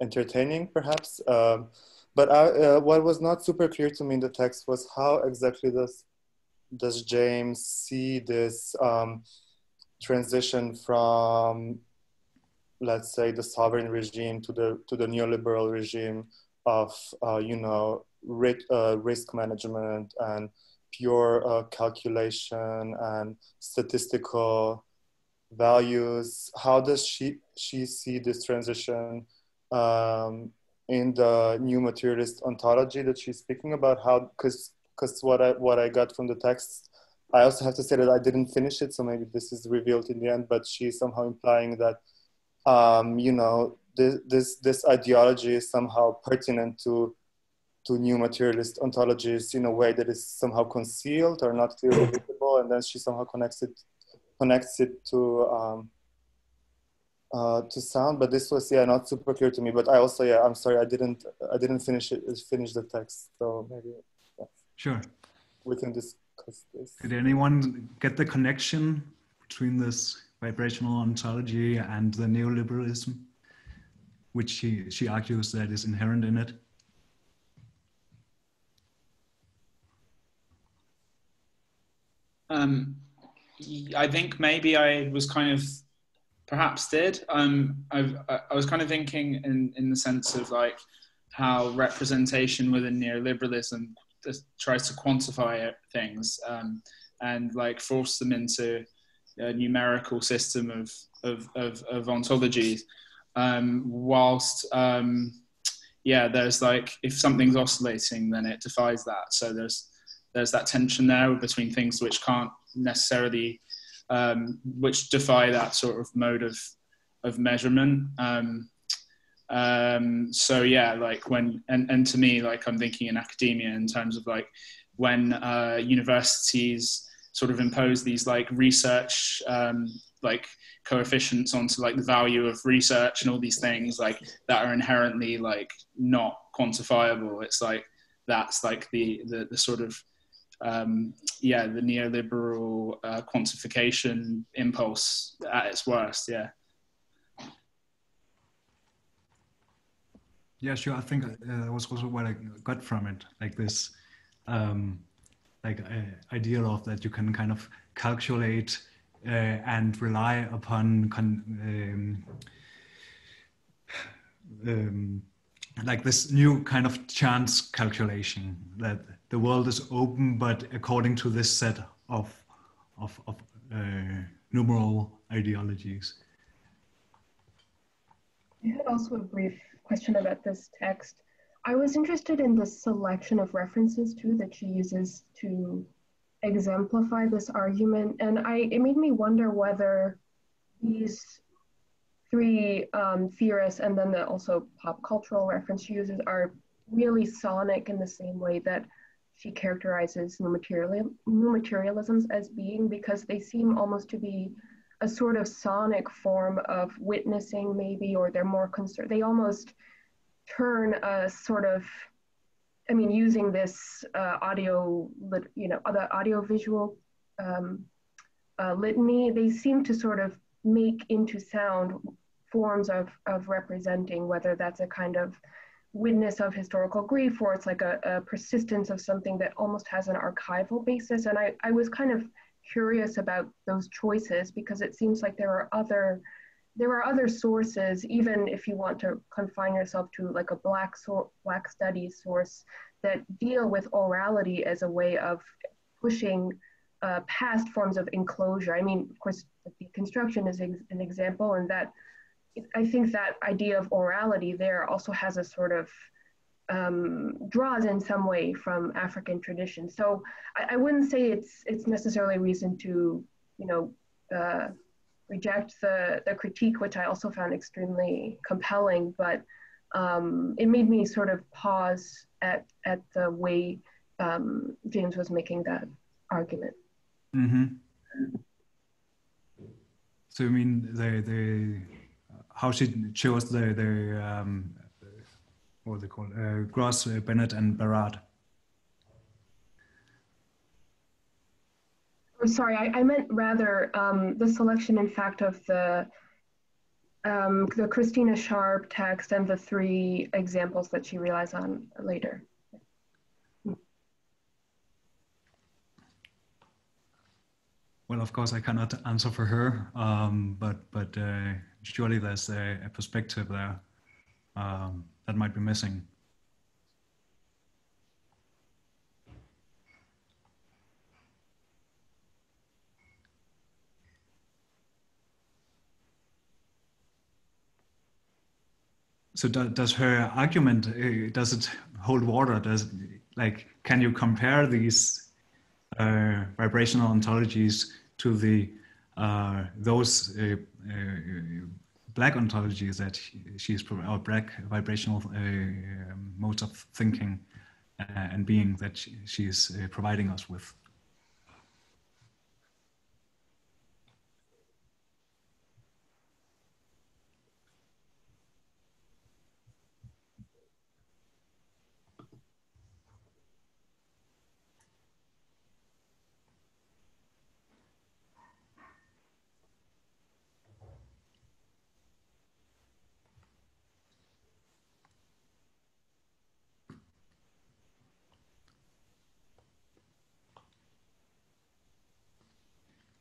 entertaining, perhaps. Um, but I, uh, what was not super clear to me in the text was how exactly does does James see this um, transition from, let's say, the sovereign regime to the to the neoliberal regime of uh, you know uh, risk management and pure uh, calculation and statistical values. How does she she see this transition um, in the new materialist ontology that she's speaking about? How because because what I what I got from the text, I also have to say that I didn't finish it, so maybe this is revealed in the end. But she's somehow implying that um, you know this this this ideology is somehow pertinent to to new materialist ontologies in a way that is somehow concealed or not clearly *coughs* visible, and then she somehow connects it connects it to um, uh, to sound. But this was yeah not super clear to me. But I also yeah I'm sorry I didn't I didn't finish it finish the text, so maybe yeah. sure we can discuss this. Did anyone get the connection between this vibrational ontology and the neoliberalism, which she she argues that is inherent in it? Um, I think maybe I was kind of perhaps did. Um, I've, I was kind of thinking in, in the sense of like how representation within neoliberalism tries to quantify things um, and like force them into a numerical system of, of, of, of ontologies. Um, whilst, um, yeah, there's like, if something's oscillating, then it defies that. So there's, there's that tension there between things which can't necessarily um, which defy that sort of mode of of measurement. Um, um, so yeah like when and, and to me like i'm thinking in academia in terms of like when uh, universities sort of impose these like research um, like coefficients onto like the value of research and all these things like that are inherently like not quantifiable. It's like that's like the the, the sort of um, yeah, the neoliberal uh, quantification impulse at its worst. Yeah. Yeah, sure. I think uh, that was also what I got from it, like this, um, like uh, idea of that you can kind of calculate uh, and rely upon um, um, like this new kind of chance calculation that the world is open, but according to this set of of, of uh, numeral ideologies. I had also a brief question about this text. I was interested in the selection of references too that she uses to exemplify this argument, and I it made me wonder whether these three um, theorists and then the also pop cultural reference she uses are really sonic in the same way that she characterizes new, material, new materialisms as being because they seem almost to be a sort of sonic form of witnessing maybe or they're more concerned they almost turn a sort of i mean using this uh, audio you know the audio visual um, uh, litany they seem to sort of make into sound forms of, of representing, whether that's a kind of witness of historical grief or it's like a, a, persistence of something that almost has an archival basis. And I, I was kind of curious about those choices because it seems like there are other there are other sources, even if you want to confine yourself to like a black so, black studies source that deal with orality as a way of pushing uh, past forms of enclosure. I mean, of course, deconstruction is ex- an example, and that I think that idea of orality there also has a sort of um, draws in some way from African tradition. So I, I, wouldn't say it's it's necessarily reason to you know uh, reject the the critique, which I also found extremely compelling. But um, it made me sort of pause at at the way um, James was making that argument. Mm-hmm. So I mean the the how she chose the the um, what they call uh, Grosz, uh, Bennett, and Barad. I'm sorry, I, I meant rather um, the selection, in fact, of the um, the Christina Sharpe text and the three examples that she relies on later. Well, of course, I cannot answer for her, um, but but uh, surely there's a, a perspective there. Um, that might be missing. So do, does her argument uh, does it hold water? Does like can you compare these uh, vibrational ontologies to the uh, those uh, uh, black ontologies that she is or black vibrational uh, um, modes of thinking and being that she, is providing us with.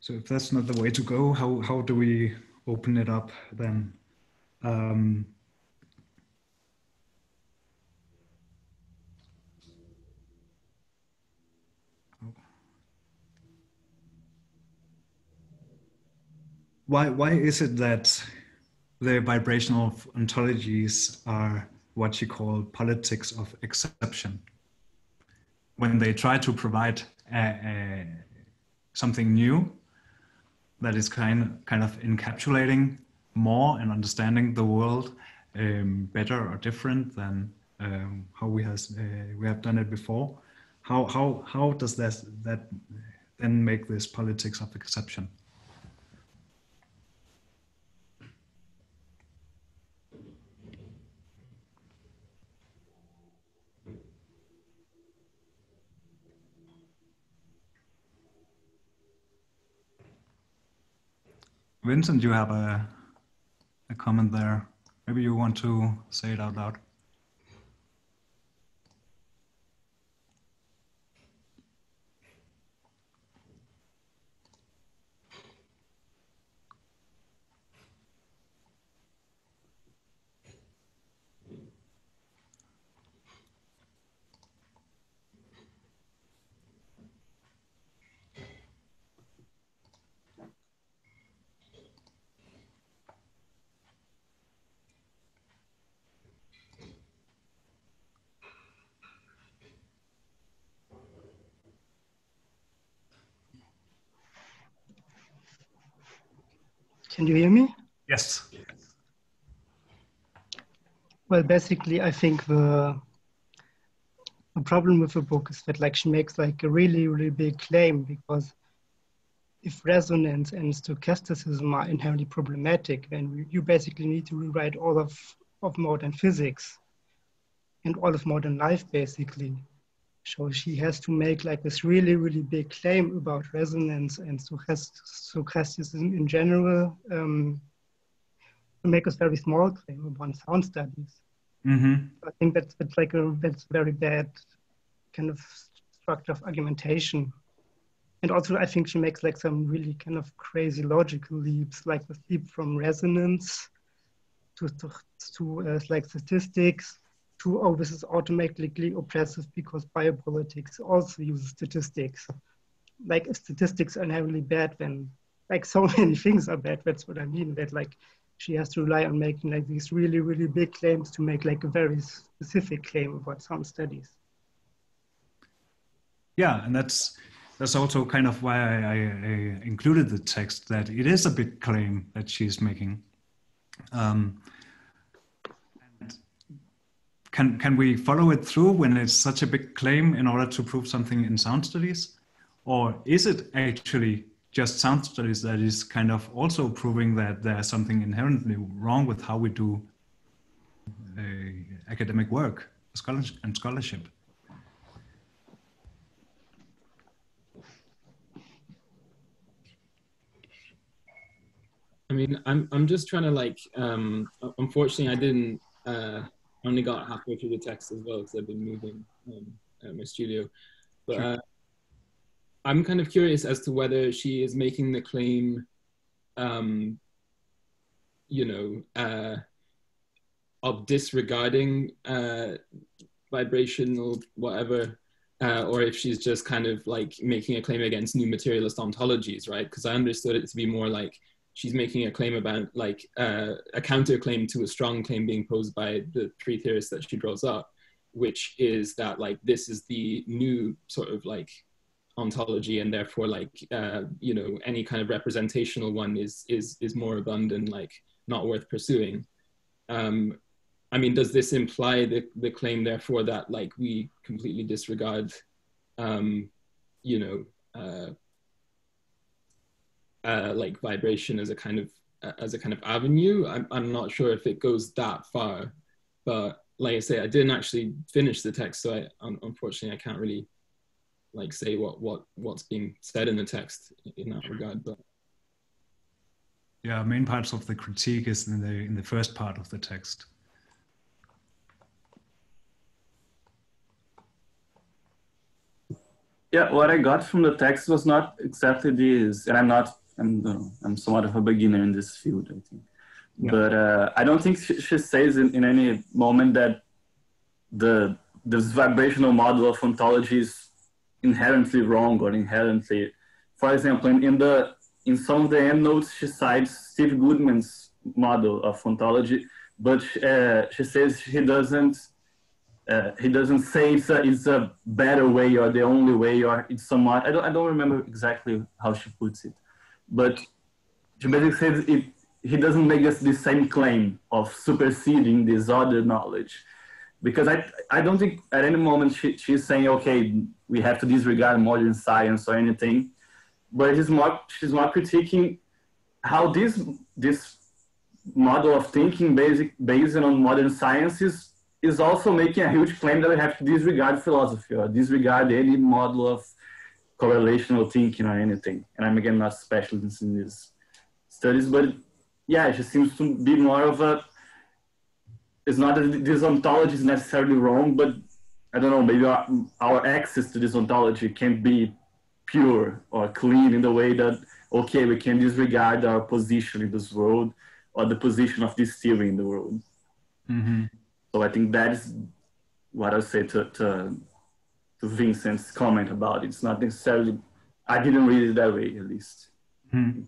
So if that's not the way to go, how, how do we open it up then? Um, why, why is it that the vibrational ontologies are what you call politics of exception? When they try to provide something new, that is kind kind of encapsulating more and understanding the world um, better or different than um, how we has uh, we have done it before. How how how does that that then make this politics of exception? Vincent, you have a, a comment there. Maybe you want to say it out loud. Can you hear me? Yes. Well, basically, I think the the problem with the book is that like she makes like a really really big claim because if resonance and stochasticism are inherently problematic, then you basically need to rewrite all of, of modern physics and all of modern life, basically. So she has to make like this really, really big claim about resonance and stochasticism in general um, to make a very small claim about sound studies. Mm-hmm. I think that's, that's like a that's very bad kind of structure of argumentation. And also, I think she makes like some really kind of crazy logical leaps, like the leap from resonance to to, to uh, like statistics oh, this is automatically oppressive because biopolitics also uses statistics. Like if statistics are inherently bad, then like so *laughs* many things are bad. That's what I mean. That like she has to rely on making like these really, really big claims to make like a very specific claim about some studies. Yeah, and that's that's also kind of why I, I, I included the text that it is a big claim that she's making. Um, can can we follow it through when it's such a big claim in order to prove something in sound studies, or is it actually just sound studies that is kind of also proving that there's something inherently wrong with how we do uh, academic work scholarship, and scholarship. I mean, I'm I'm just trying to like. Um, unfortunately, I didn't. Uh, only got halfway through the text as well because I've been moving um, at my studio. But uh, I'm kind of curious as to whether she is making the claim, um, you know, uh, of disregarding uh, vibrational whatever, uh, or if she's just kind of like making a claim against new materialist ontologies, right? Because I understood it to be more like she's making a claim about like uh, a counterclaim to a strong claim being posed by the three theorists that she draws up, which is that like this is the new sort of like ontology and therefore like uh, you know any kind of representational one is is is more abundant like not worth pursuing. Um i mean does this imply the the claim therefore that like we completely disregard um you know uh, uh like vibration as a kind of uh, as a kind of avenue. I'm, I'm not sure if it goes that far but like i say i didn't actually finish the text so i unfortunately i can't really like say what what what's being said in the text in that regard but yeah main parts of the critique is in the in the first part of the text. Yeah what i got from the text was not exactly this and i'm not i'm i'm somewhat of a beginner in this field i think yeah. but uh, i don't think she, she says in, in any moment that the this vibrational model of ontology is inherently wrong or inherently, for example, in, in the in some of the endnotes, she cites Steve Goodman's model of ontology, but uh, she says he doesn't uh, he doesn't say it's a, it's a better way or the only way or it's somewhat I don't I don't remember exactly how she puts it, but basically says it he doesn't make us the same claim of superseding this other knowledge. Because I, I don't think at any moment she, she's saying, okay, we have to disregard modern science or anything, but she's more, she's more critiquing how this, this model of thinking basic, based on modern sciences is also making a huge claim that we have to disregard philosophy or disregard any model of correlational thinking or anything. And I'm again not specialist in these studies, but yeah, it just seems to be more of a it's not that this ontology is necessarily wrong, but I don't know, maybe our, our access to this ontology can be pure or clean in the way that, okay, we can disregard our position in this world or the position of this theory in the world. Mm-hmm. So I think that is what I say to, to, to Vincent's comment about it. It's not necessarily, I didn't read it that way at least. Mm-hmm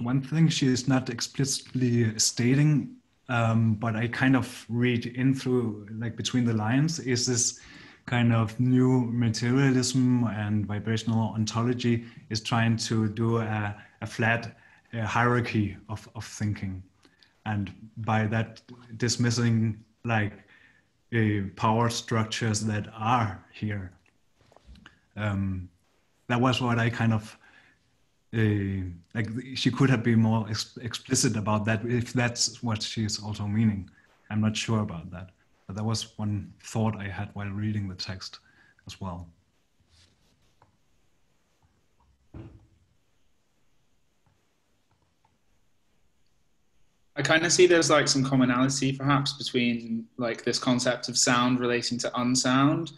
one thing she is not explicitly stating, um, but I kind of read in through, like between the lines, is this kind of new materialism and vibrational ontology is trying to do a, a flat a hierarchy of, of thinking. And by that, dismissing like power structures that are here. Um, that was what I kind of uh, like she could have been more ex explicit about that if that's what she's also meaning. I'm not sure about that, but that was one thought I had while reading the text as well. I kind of see there's like some commonality perhaps between like this concept of sound relating to unsound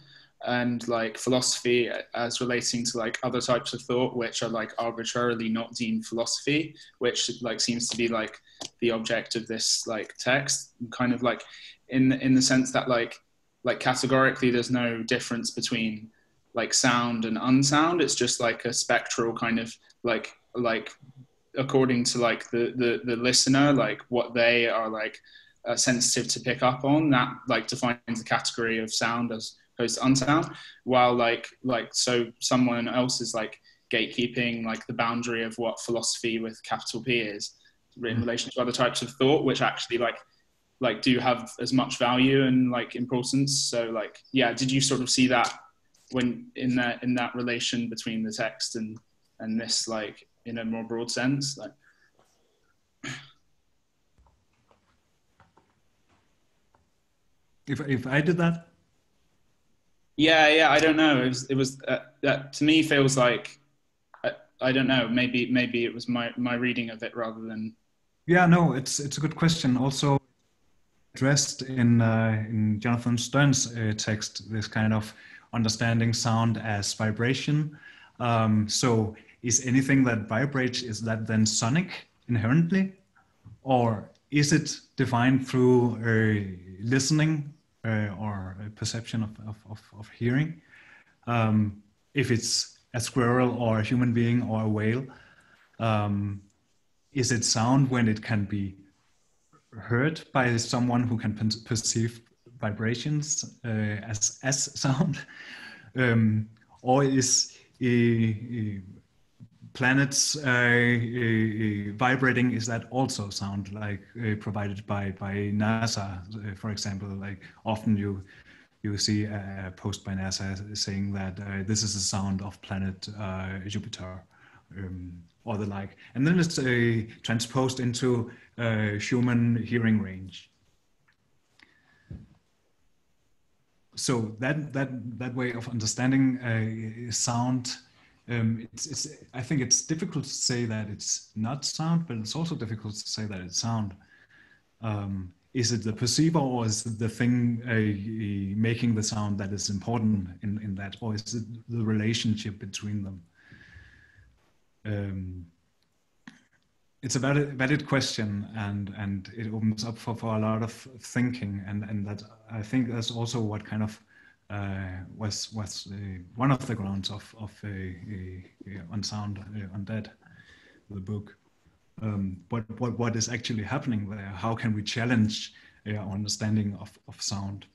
and like philosophy as relating to like other types of thought which are like arbitrarily not deemed philosophy which like seems to be like the object of this like text. Kind of like in in the sense that like like categorically there's no difference between like sound and unsound. It's just like a spectral kind of like like according to like the the, the listener, like what they are like uh, sensitive to pick up on. That like defines the category of sound as opposed to unsound. While like like so someone else is like gatekeeping like the boundary of what philosophy with capital P is in mm-hmm. relation to other types of thought, which actually like like do have as much value and like importance. So like yeah, did you sort of see that when in that in that relation between the text and and this like in a more broad sense like if if i did that? Yeah yeah i don't know. It was it was uh, that to me feels like I, I don't know. Maybe maybe it was my my reading of it rather than yeah no it's it's a good question. Also addressed in uh, in Jonathan Sterne's uh, text this kind of understanding sound as vibration. Um, so is anything that vibrates, is that then sonic inherently? Or is it defined through a listening uh, or perception of, of, of, of hearing? Um, if it's a squirrel or a human being or a whale, um, is it sound when it can be heard by someone who can perceive vibrations uh, as as sound, *laughs* um, or is planets uh, vibrating? Is that also sound like uh, provided by by NASA, uh, for example? Like often you you see a post by NASA saying that uh, this is the sound of planet uh, Jupiter um, or the like. And then it's uh, transposed into human hearing range. so that that that way of understanding uh, sound um, it's, it's i think it's difficult to say that it's not sound but it's also difficult to say that it's sound. Um, is it the perceiver or is it the thing uh, making the sound that is important in, in that or is it the relationship between them? Um, it's a valid, valid question and and it opens up for, for a lot of thinking and and that I think that's also what kind of was was uh, one of the grounds of of a, Unsound uh, undead the book. Um, what what what is actually happening there how can we challenge our understanding of of sound?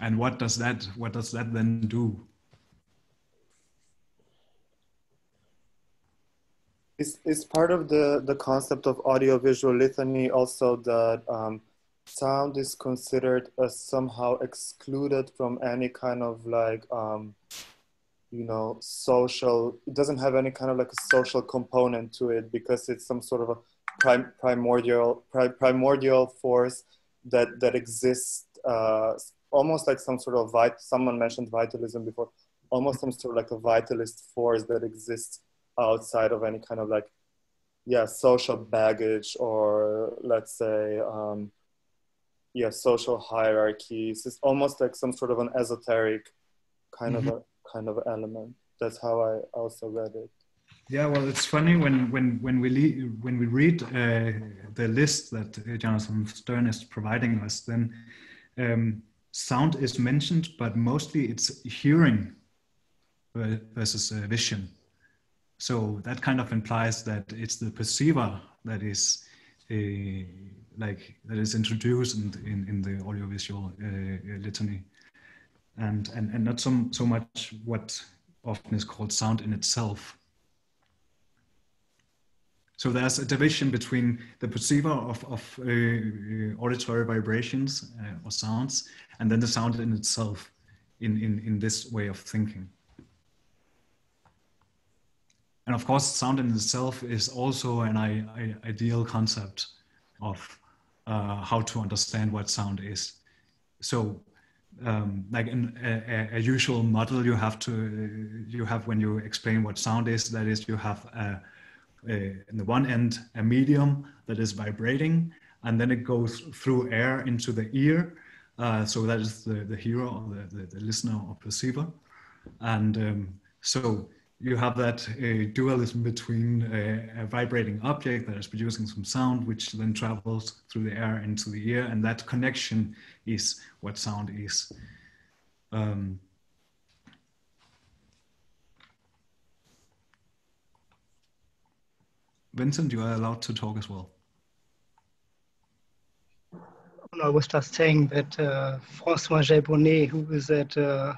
And what does that what does that then do? Is, is part of the, the concept of audiovisual litany also that um, sound is considered as somehow excluded from any kind of like, um, you know, social, it doesn't have any kind of like a social component to it because it's some sort of a prim primordial, pri primordial force that, that exists uh, almost like some sort of, vit someone mentioned vitalism before, almost some sort of like a vitalist force that exists outside of any kind of like yeah social baggage or let's say um, yeah social hierarchies. It's almost like some sort of an esoteric kind mm-hmm. of a kind of element. That's how i also read it. Yeah well it's funny when when when we le- when we read uh, the list that uh, Jonathan Sterne is providing us then um, sound is mentioned but mostly it's hearing versus uh, vision. So that kind of implies that it's the perceiver that is a, like that is introduced in, in, in the audiovisual uh, litany, and, and and not so so much what often is called sound in itself. So there's a division between the perceiver of, of uh, auditory vibrations uh, or sounds, and then the sound in itself, in, in, in this way of thinking and of course, sound in itself is also an I, I, ideal concept of uh, how to understand what sound is. So, um, like in a, a, usual model you have to you have when you explain what sound is. That is, you have a, a, in the one end a medium that is vibrating, and then it goes through air into the ear. Uh, so that is the, the hearer or the, the, the listener or perceiver, and um, so you have that uh, dualism between a, a, vibrating object that is producing some sound, which then travels through the air into the ear, and that connection is what sound is. Um, Vincent, you are allowed to talk as well. I was just saying that uh, Francois Jay who is at, uh,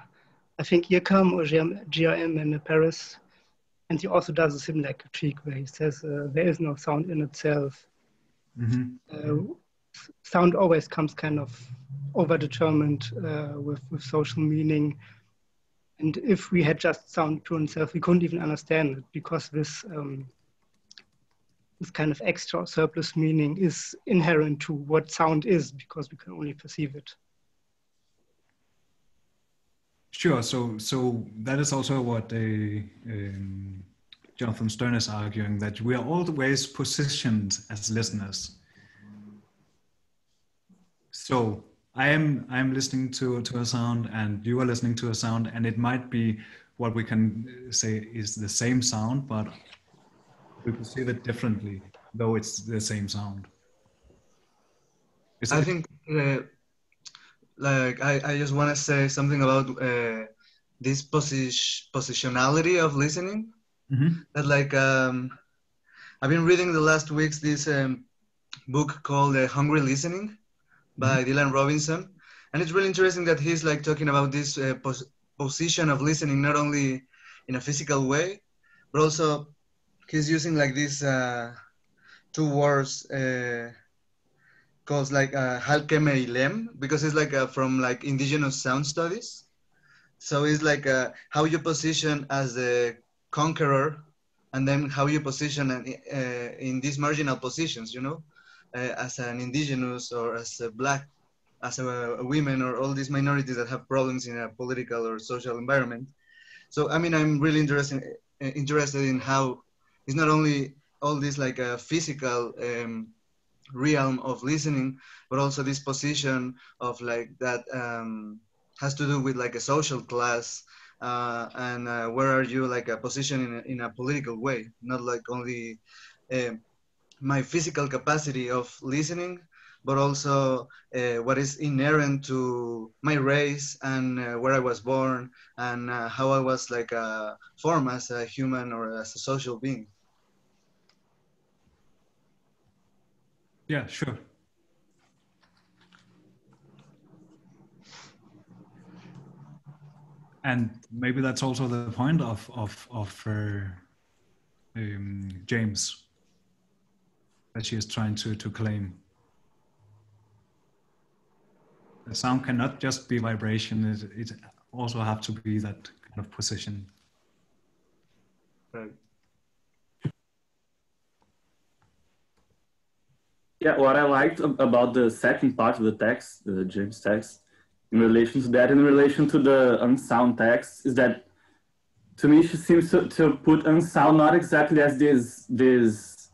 I think, IRCAM or GRM in Paris, and he also does a similar critique where he says uh, there is no sound in itself. Mm-hmm. sound always comes kind of overdetermined uh, with, with social meaning. And if we had just sound to itself, we couldn't even understand it because this um, this kind of extra surplus meaning is inherent to what sound is because we can only perceive it. Sure. So, so that is also what they, um, Jonathan Sterne is arguing that we are always positioned as listeners. So I am I am listening to to a sound, and you are listening to a sound, and it might be what we can say is the same sound, but we perceive it differently, though it's the same sound. Is I think, uh, like, I, I just want to say something about uh, this position positionality of listening. Mm-hmm. That, like, um, I've been reading the last weeks this um, book called uh, Hungry Listening by mm-hmm. Dylan Robinson, and it's really interesting that he's like talking about this uh, pos- position of listening not only in a physical way, but also he's using like these uh, two words uh, called like uh, Halq'eméylem because it's like uh, from like indigenous sound studies. So it's like uh, how you position as the conqueror and then how you position in, uh, in these marginal positions, you know, uh, as an indigenous or as a black, as a, a women or all these minorities that have problems in a political or social environment. So, I mean, I'm really interested, interested in how it's not only all this like a physical um, realm of listening, but also this position of like that um, has to do with like a social class uh, and uh, where are you like a position in a, in a political way, not like only uh, my physical capacity of listening, but also uh, what is inherent to my race and uh, where I was born and uh, how I was like formed as a human or as a social being. Yeah, sure. And maybe that's also the point of of of uh, um, James that she is trying to to claim. The sound cannot just be vibration; it, it also have to be that kind of position. Right. Yeah, what I liked about the second part of the text, the James text, in relation to that, in relation to the unsound text, is that to me she seems to, to put unsound not exactly as this this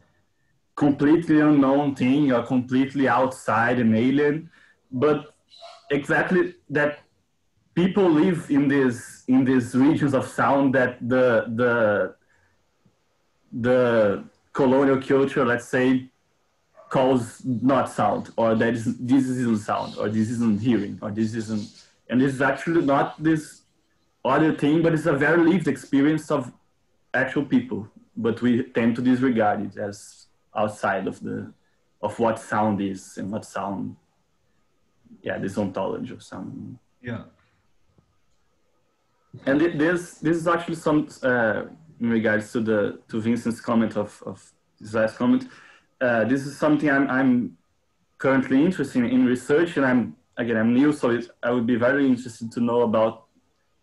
completely unknown thing or completely outside and alien, but exactly that people live in these in these regions of sound that the the the colonial culture, let's say, calls not sound or that is this isn't sound or this isn't hearing or this isn't and this is actually not this other thing but it's a very lived experience of actual people. But we tend to disregard it as outside of the of what sound is and what sound yeah this ontology of sound. Yeah. And this this is actually some uh, in regards to the to vincent's comment of of his last comment uh, this is something I'm, I'm currently interested in, research, and I'm again I'm new, so I would be very interested to know about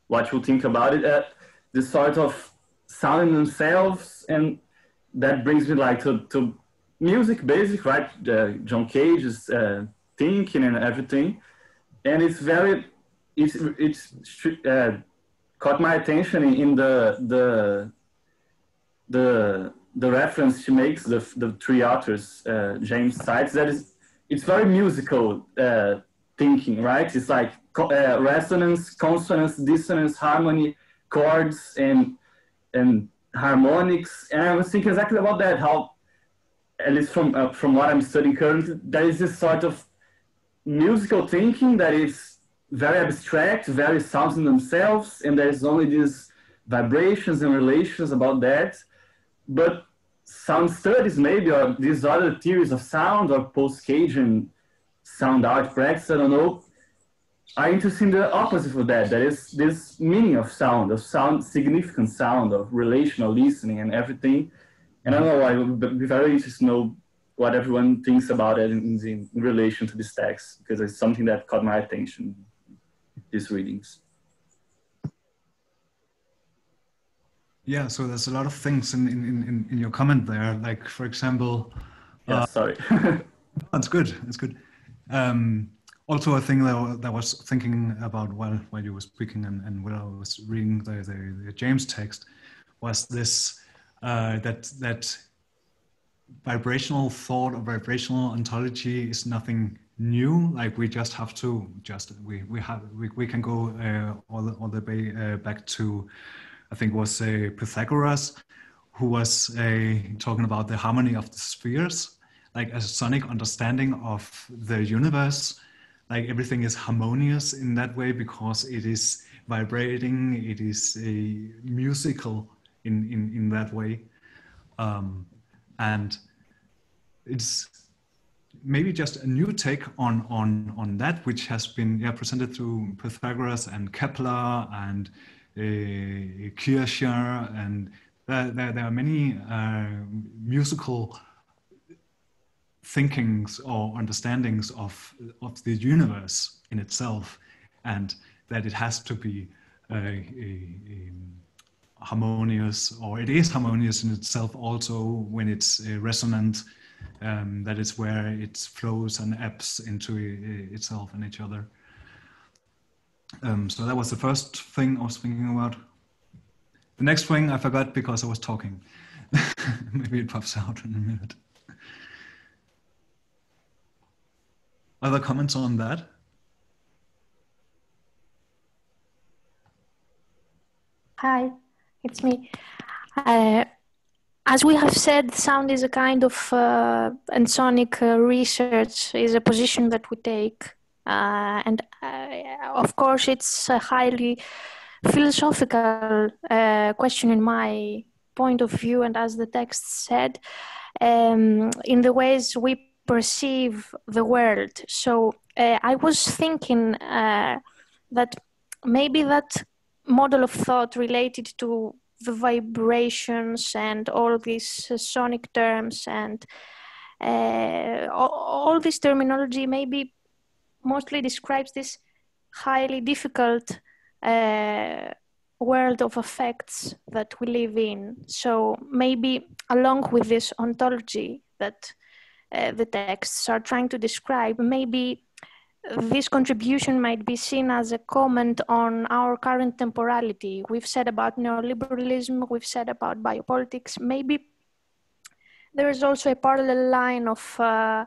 what you think about it. Uh, this sort of sound themselves, and that brings me like to, to music, basic, right? Uh, John Cage's uh, thinking and everything, and it's very it's it's uh, caught my attention in the the the the reference she makes, the, the three authors, uh, James cites, that is, it's very musical uh, thinking, right? It's like uh, resonance, consonance, dissonance, harmony, chords, and and harmonics. And I was thinking exactly about that. How, at least from uh, from what I'm studying currently, there is this sort of musical thinking that is very abstract, very sounds in themselves, and there's only these vibrations and relations about that. But sound studies maybe, or these other theories of sound or post-Cagean sound art practice, I don't know, are interested in the opposite of that. That is this meaning of sound, of sound, significant sound, of relational listening and everything. And I don't know, I would be very interested to know what everyone thinks about it in, in, in relation to this text, because it's something that caught my attention, these readings. Yeah, so there's a lot of things in, in, in, in your comment there. Like, for example, yeah, uh, sorry. *laughs* that's good. That's good. Um, also, a thing that, that I was thinking about while, while you were speaking and, and while I was reading the, the, the James text was this uh, that that vibrational thought or vibrational ontology is nothing new. Like we just have to just we we have we, we can go uh, all the, all the way uh, back to I think was uh, Pythagoras who was uh, talking about the harmony of the spheres, like a sonic understanding of the universe. Like everything is harmonious in that way because it is vibrating, it is a musical in in in that way. Um, and it's maybe just a new take on on on that which has been yeah presented through Pythagoras and Kepler and uh, Kircher and there, there, there, are many uh, musical thinkings or understandings of of the universe in itself and that it has to be uh, a, a, harmonious, or it is harmonious in itself also when it's uh, resonant. Um, that is where it flows and ebbs into uh, itself and each other. Um, so that was the first thing I was thinking about. The next thing I forgot because I was talking. *laughs* Maybe it pops out in a minute. Other comments on that? Hi it's me. Uh, as we have said, sound is a kind of uh, and sonic uh, research is a position that we take, and uh, of course, it's a highly philosophical uh, question in my point of view. And as the text said, um, in the ways we perceive the world. So I was thinking that maybe that model of thought related to the vibrations and all these uh, sonic terms and uh, all, all, this terminology maybe mostly describes this highly difficult uh, world of effects that we live in. So maybe along with this ontology that uh, the texts are trying to describe, maybe this contribution might be seen as a comment on our current temporality. We've said about neoliberalism, we've said about biopolitics. Maybe there is also a parallel line of uh,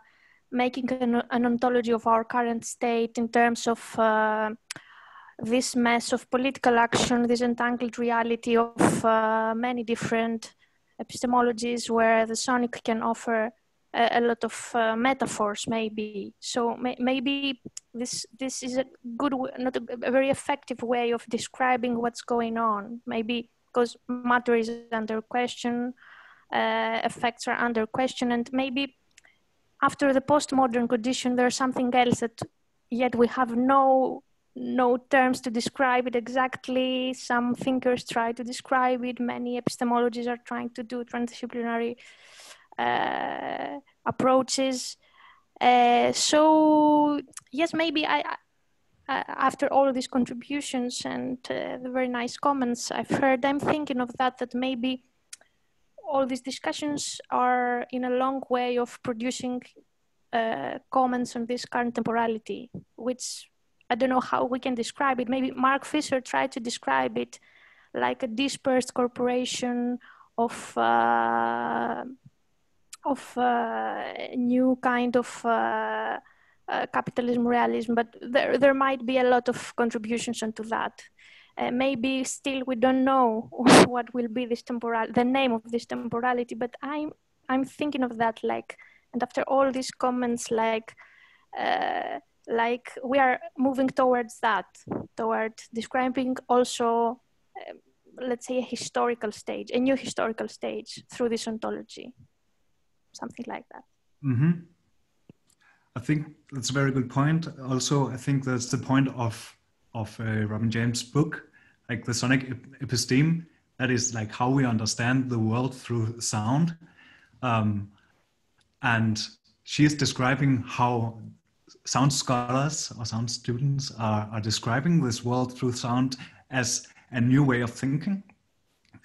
making an, an, ontology of our current state in terms of uh, this mess of political action, this entangled reality of uh, many different epistemologies where the sonic can offer a, a lot of uh, metaphors maybe. So may, maybe this this is a good not a, a, very effective way of describing what's going on. Maybe because matter is under question uh, effects are under question and maybe after the postmodern condition there's something else that yet we have no no terms to describe it exactly some thinkers try to describe it many epistemologies are trying to do transdisciplinary uh, approaches. Uh, so yes, maybe I, I, after all these contributions and uh, the very nice comments I've heard, I'm thinking of that. That maybe all these discussions are in a long way of producing uh, comments on this current temporality, which I don't know how we can describe it. Maybe Mark Fisher tried to describe it like a dispersed corporation of uh, of uh, new kind of uh, uh, capitalism realism, but there, there might be a lot of contributions onto that. Uh, maybe still we don't know *laughs* what will be this temporal the name of this temporality but i'm i'm thinking of that like and after all these comments like uh, like we are moving towards that toward describing also uh, let's say, a historical stage, a new historical stage through this ontology, something like that. Mm-hmm. I think that's a very good point. Also, I think that's the point of of uh, Robin James' book, like the sonic episteme. That is like how we understand the world through sound, um, and she is describing how sound scholars or sound students are, are describing this world through sound as a new way of thinking.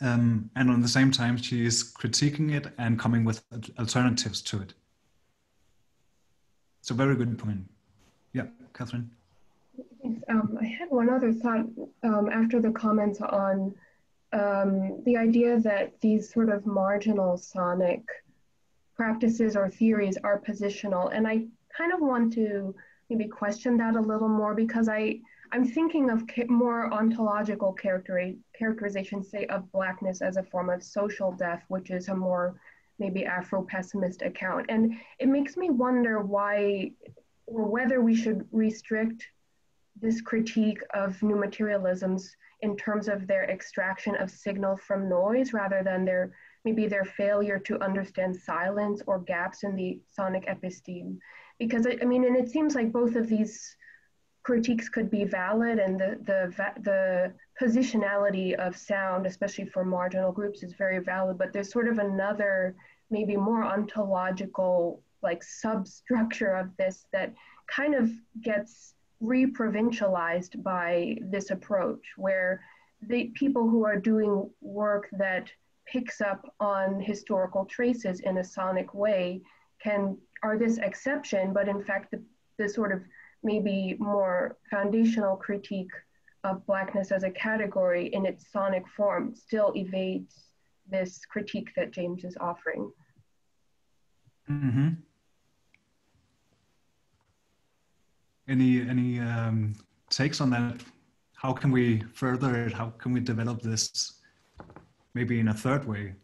Um, and on the same time, she is critiquing it and coming with alternatives to it. It's a very good point. Yeah, Catherine. Um, I had one other thought um, after the comments on um, the idea that these sort of marginal sonic practices or theories are positional. And I kind of want to maybe question that a little more because I, I'm thinking of more ontological character characterization, say, of Blackness as a form of social death, which is a more maybe Afro-pessimist account. And it makes me wonder why or whether we should restrict this critique of new materialisms in terms of their extraction of signal from noise rather than their maybe their failure to understand silence or gaps in the sonic episteme. Because I mean, and it seems like both of these critiques could be valid and the, the, the positionality of sound, especially for marginal groups is very valid, but there's sort of another, maybe more ontological like substructure of this that kind of gets re-provincialized by this approach where the people who are doing work that picks up on historical traces in a sonic way can are this exception but in fact the, the sort of maybe more foundational critique of blackness as a category in its sonic form still evades this critique that james is offering mm-hmm. Any any um, takes on that how can we further it how can we develop this maybe in a third way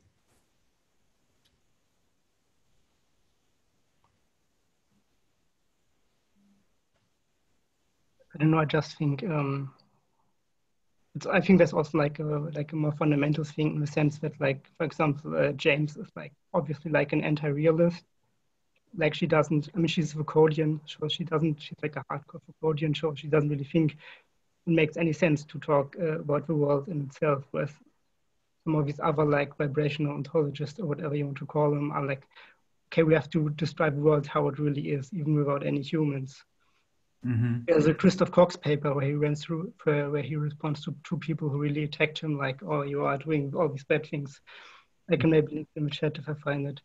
I don't know. I just think um, I think that's also like a like a more fundamental thing in the sense that, like, for example, uh, James is like obviously like an anti-realist. Like she doesn't. I mean, she's a Foucauldian, so she doesn't. She's like a hardcore Foucauldian, so she doesn't really think it makes any sense to talk uh, about the world in itself. Whereas some of these other like vibrational ontologists or whatever you want to call them are like, okay, we have to describe the world how it really is, even without any humans. Mm-hmm. There's a Christoph Cox paper where he went through where he responds to two people who really attacked him, like, "Oh, you are doing all these bad things." I can maybe link in the chat if I find it.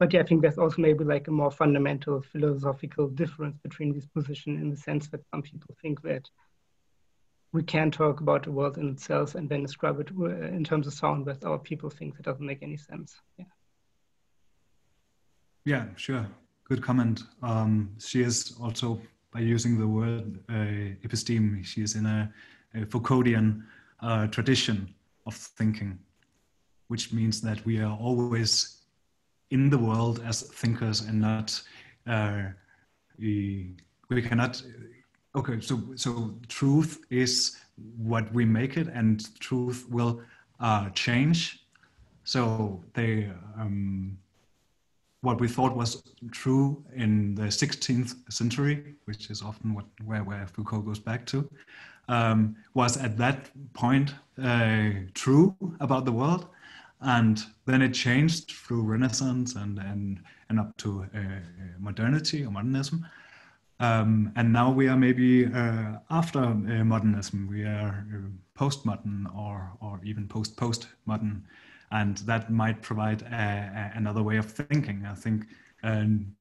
But yeah, I think there's also maybe like a more fundamental philosophical difference between these positions in the sense that some people think that we can talk about the world in itself and then describe it uh, in terms of sound, but our people think that doesn't make any sense. Yeah. Yeah, sure. Good comment. Um, she is also by using the word uh, episteme. She is in a, a Foucauldian uh, tradition of thinking, which means that we are always in the world as thinkers and not uh, we, cannot okay so so truth is what we make it and truth will uh, change so they um, what we thought was true in the 16th century, which is often what, where, where Foucault goes back to, um, was at that point uh, true about the world. And then it changed through Renaissance and, and, and up to uh, modernity or modernism. Um, and now we are maybe uh, after uh, modernism, we are uh, postmodern or, or even post-postmodern and that might provide a, a, another way of thinking. I think um,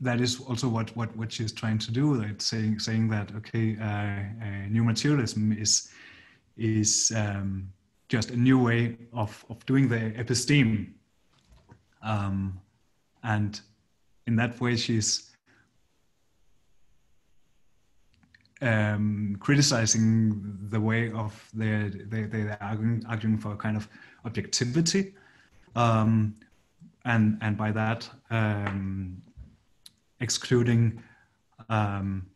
that is also what, what, what she's trying to do. Like saying saying that okay, uh, uh, new materialism is is um, just a new way of of doing the episteme, um, and in that way she's um, criticizing the way of they they they're arguing, arguing for a kind of objectivity, um, and and by that um, excluding um,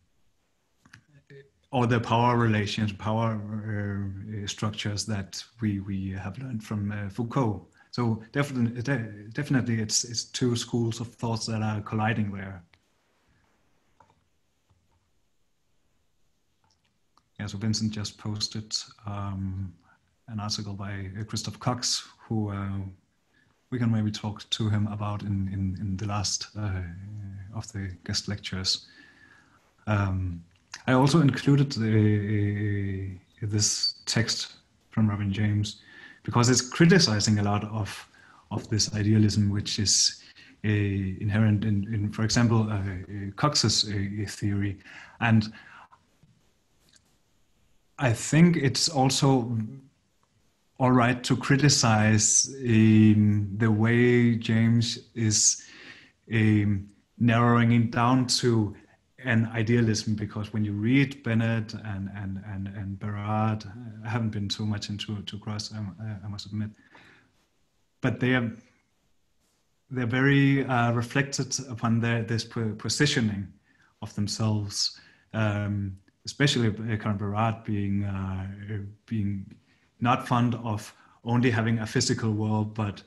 the power relations, power uh, structures that we we have learned from uh, Foucault. So definitely, definitely, it's it's two schools of thoughts that are colliding there. Yeah, so Vincent just posted um, an article by uh, Christoph Cox, who uh, we can maybe talk to him about in in, in the last uh, of the guest lectures. Um, I also included this text from Robin James because it's criticizing a lot of of this idealism, which is uh, inherent in, in, for example, uh, Cox's uh, theory, and I think it's also all right to criticize um, the way James is um, narrowing it down to an idealism because when you read Bennett and and and and Barad, I haven't been too much into to Grosz, I, I must admit, but they are they're very uh, reflected upon their this positioning of themselves, um, especially Karen Barad being uh, being not fond of only having a physical world, but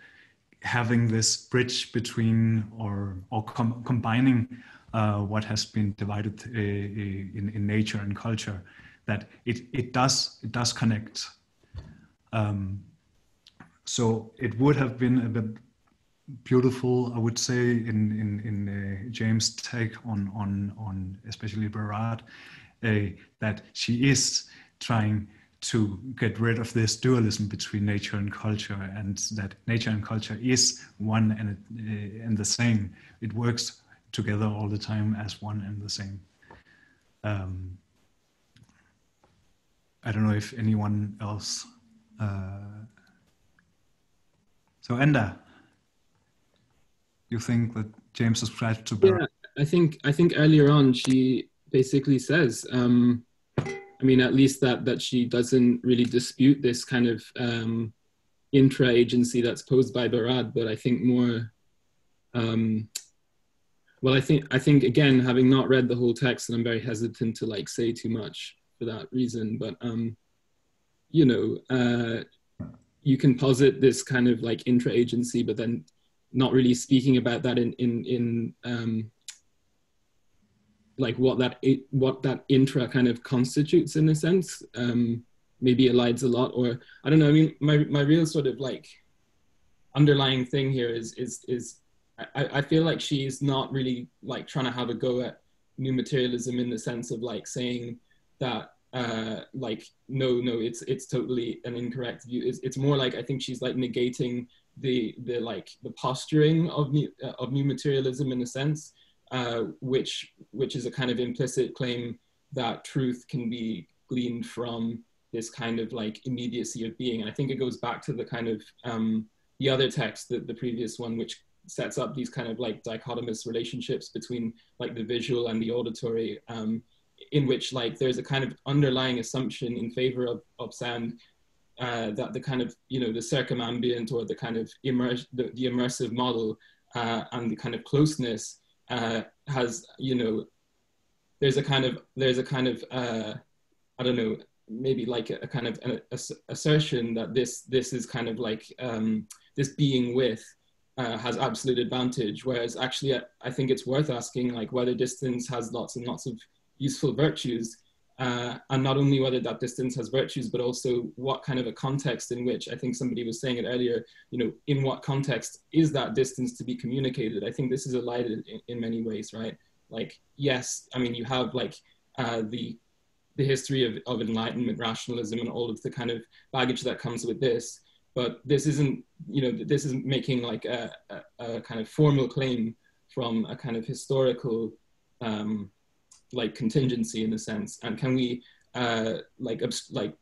having this bridge between or or com combining uh, what has been divided uh, uh, in, in nature and culture, that it, it does it does connect. Um, so it would have been a bit beautiful, I would say, in in, in uh, James' take on on on especially Barad, uh, that she is trying to get rid of this dualism between nature and culture, and that nature and culture is one and uh, and the same. It works together all the time as one and the same. Um, I don't know if anyone else. Uh, so Enda, you think that James subscribes to Yeah, I think I think earlier on she basically says, um, I mean, at least that that she doesn't really dispute this kind of um, intra agency that's posed by Barad, but I think more um, well i think i think again having not read the whole text and i'm very hesitant to like say too much for that reason but um you know uh you can posit this kind of like intra agency but then not really speaking about that in in in um like what that what that intra kind of constitutes in a sense. Um maybe elides a lot or i don't know i mean my my real sort of like underlying thing here is is is I, I feel like she's not really like trying to have a go at new materialism in the sense of like saying that uh like no no it's it's totally an incorrect view. It's, it's more like i think she's like negating the the like the posturing of new uh, of new materialism in a sense uh which which is a kind of implicit claim that truth can be gleaned from this kind of like immediacy of being. And i think it goes back to the kind of um the other text the, the previous one which sets up these kind of like dichotomous relationships between like the visual and the auditory um, in which like there's a kind of underlying assumption in favor of, of sound uh, that the kind of you know the circumambient or the kind of immerse the, the immersive model uh, and the kind of closeness uh, has you know there's a kind of there's a kind of uh, I don't know maybe like a, a kind of an a, assertion that this this is kind of like um, this being with uh, has absolute advantage. Whereas actually, I, I, think it's worth asking like whether distance has lots and lots of useful virtues, uh, and not only whether that distance has virtues, but also what kind of a context in which I think somebody was saying it earlier. You know, in what context is that distance to be communicated? I think this is elided in, in many ways, right? Like, yes, I mean, you have like uh, the the history of, of enlightenment rationalism and all of the kind of baggage that comes with this but this isn't you know this isn't making like a, a, a kind of formal claim from a kind of historical um, like contingency in a sense. And can we uh, like like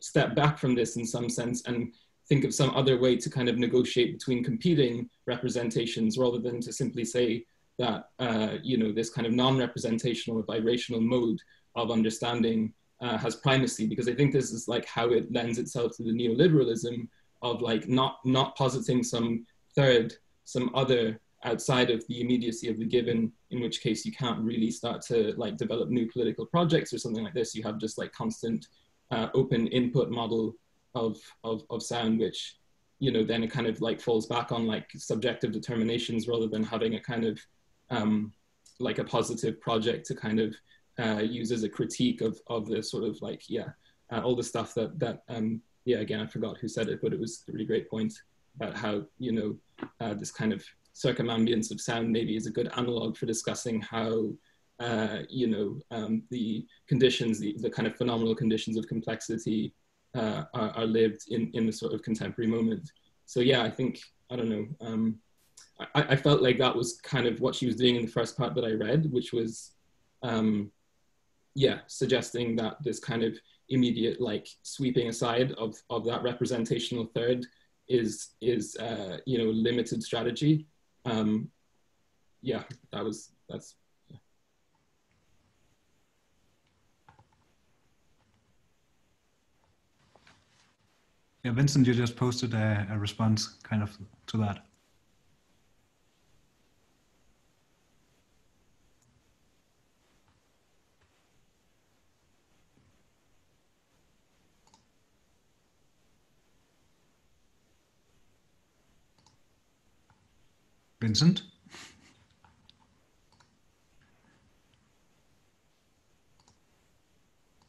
step back from this in some sense and think of some other way to kind of negotiate between competing representations rather than to simply say that uh, you know this kind of non-representational or vibrational mode of understanding uh, has primacy? Because I think this is like how it lends itself to the neoliberalism of like not not positing some third, some other outside of the immediacy of the given, in which case you can't really start to like develop new political projects or something like this. You have just like constant uh, open input model of, of, of sound, which, you know, then it kind of like falls back on like subjective determinations rather than having a kind of um, like a positive project to kind of uh, use as a critique of, of the sort of like, yeah, uh, all the stuff that, that um, yeah, again, I forgot who said it, but it was a really great point about how, you know, uh, this kind of circumambience of sound maybe is a good analog for discussing how uh, you know um, the conditions, the, the kind of phenomenal conditions of complexity uh, are, are, lived in in the sort of contemporary moment. So yeah, I think I don't know. Um, I, I, felt like that was kind of what she was doing in the first part that I read, which was um, yeah, suggesting that this kind of immediate like sweeping aside of of that representational third is is uh, you know limited strategy um, yeah, that was that's. Yeah. yeah, Vincent, you just posted a, a response kind of to that. Vincent?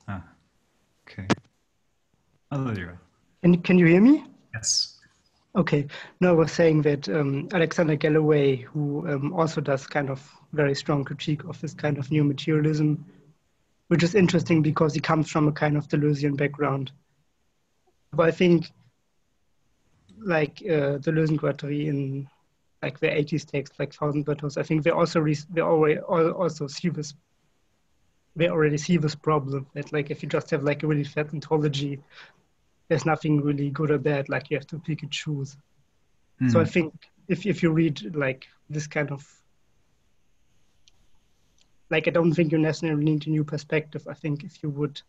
Ah, okay. Oh, there you go. And can you hear me? Yes. Okay. No, I was saying that um, Alexander Galloway, who um, also does kind of very strong critique of this kind of new materialism, which is interesting because he comes from a kind of Deleuzian background. But I think, like uh, Deleuze in like the 80s text, like Thousand Plateaus, I think they also re- they already also see this. They already see this problem that like if you just have like a really fat ontology, there's nothing really good or bad. Like you have to pick and choose. Mm. So I think if if you read like this kind of like I don't think you necessarily need a new perspective. I think if you would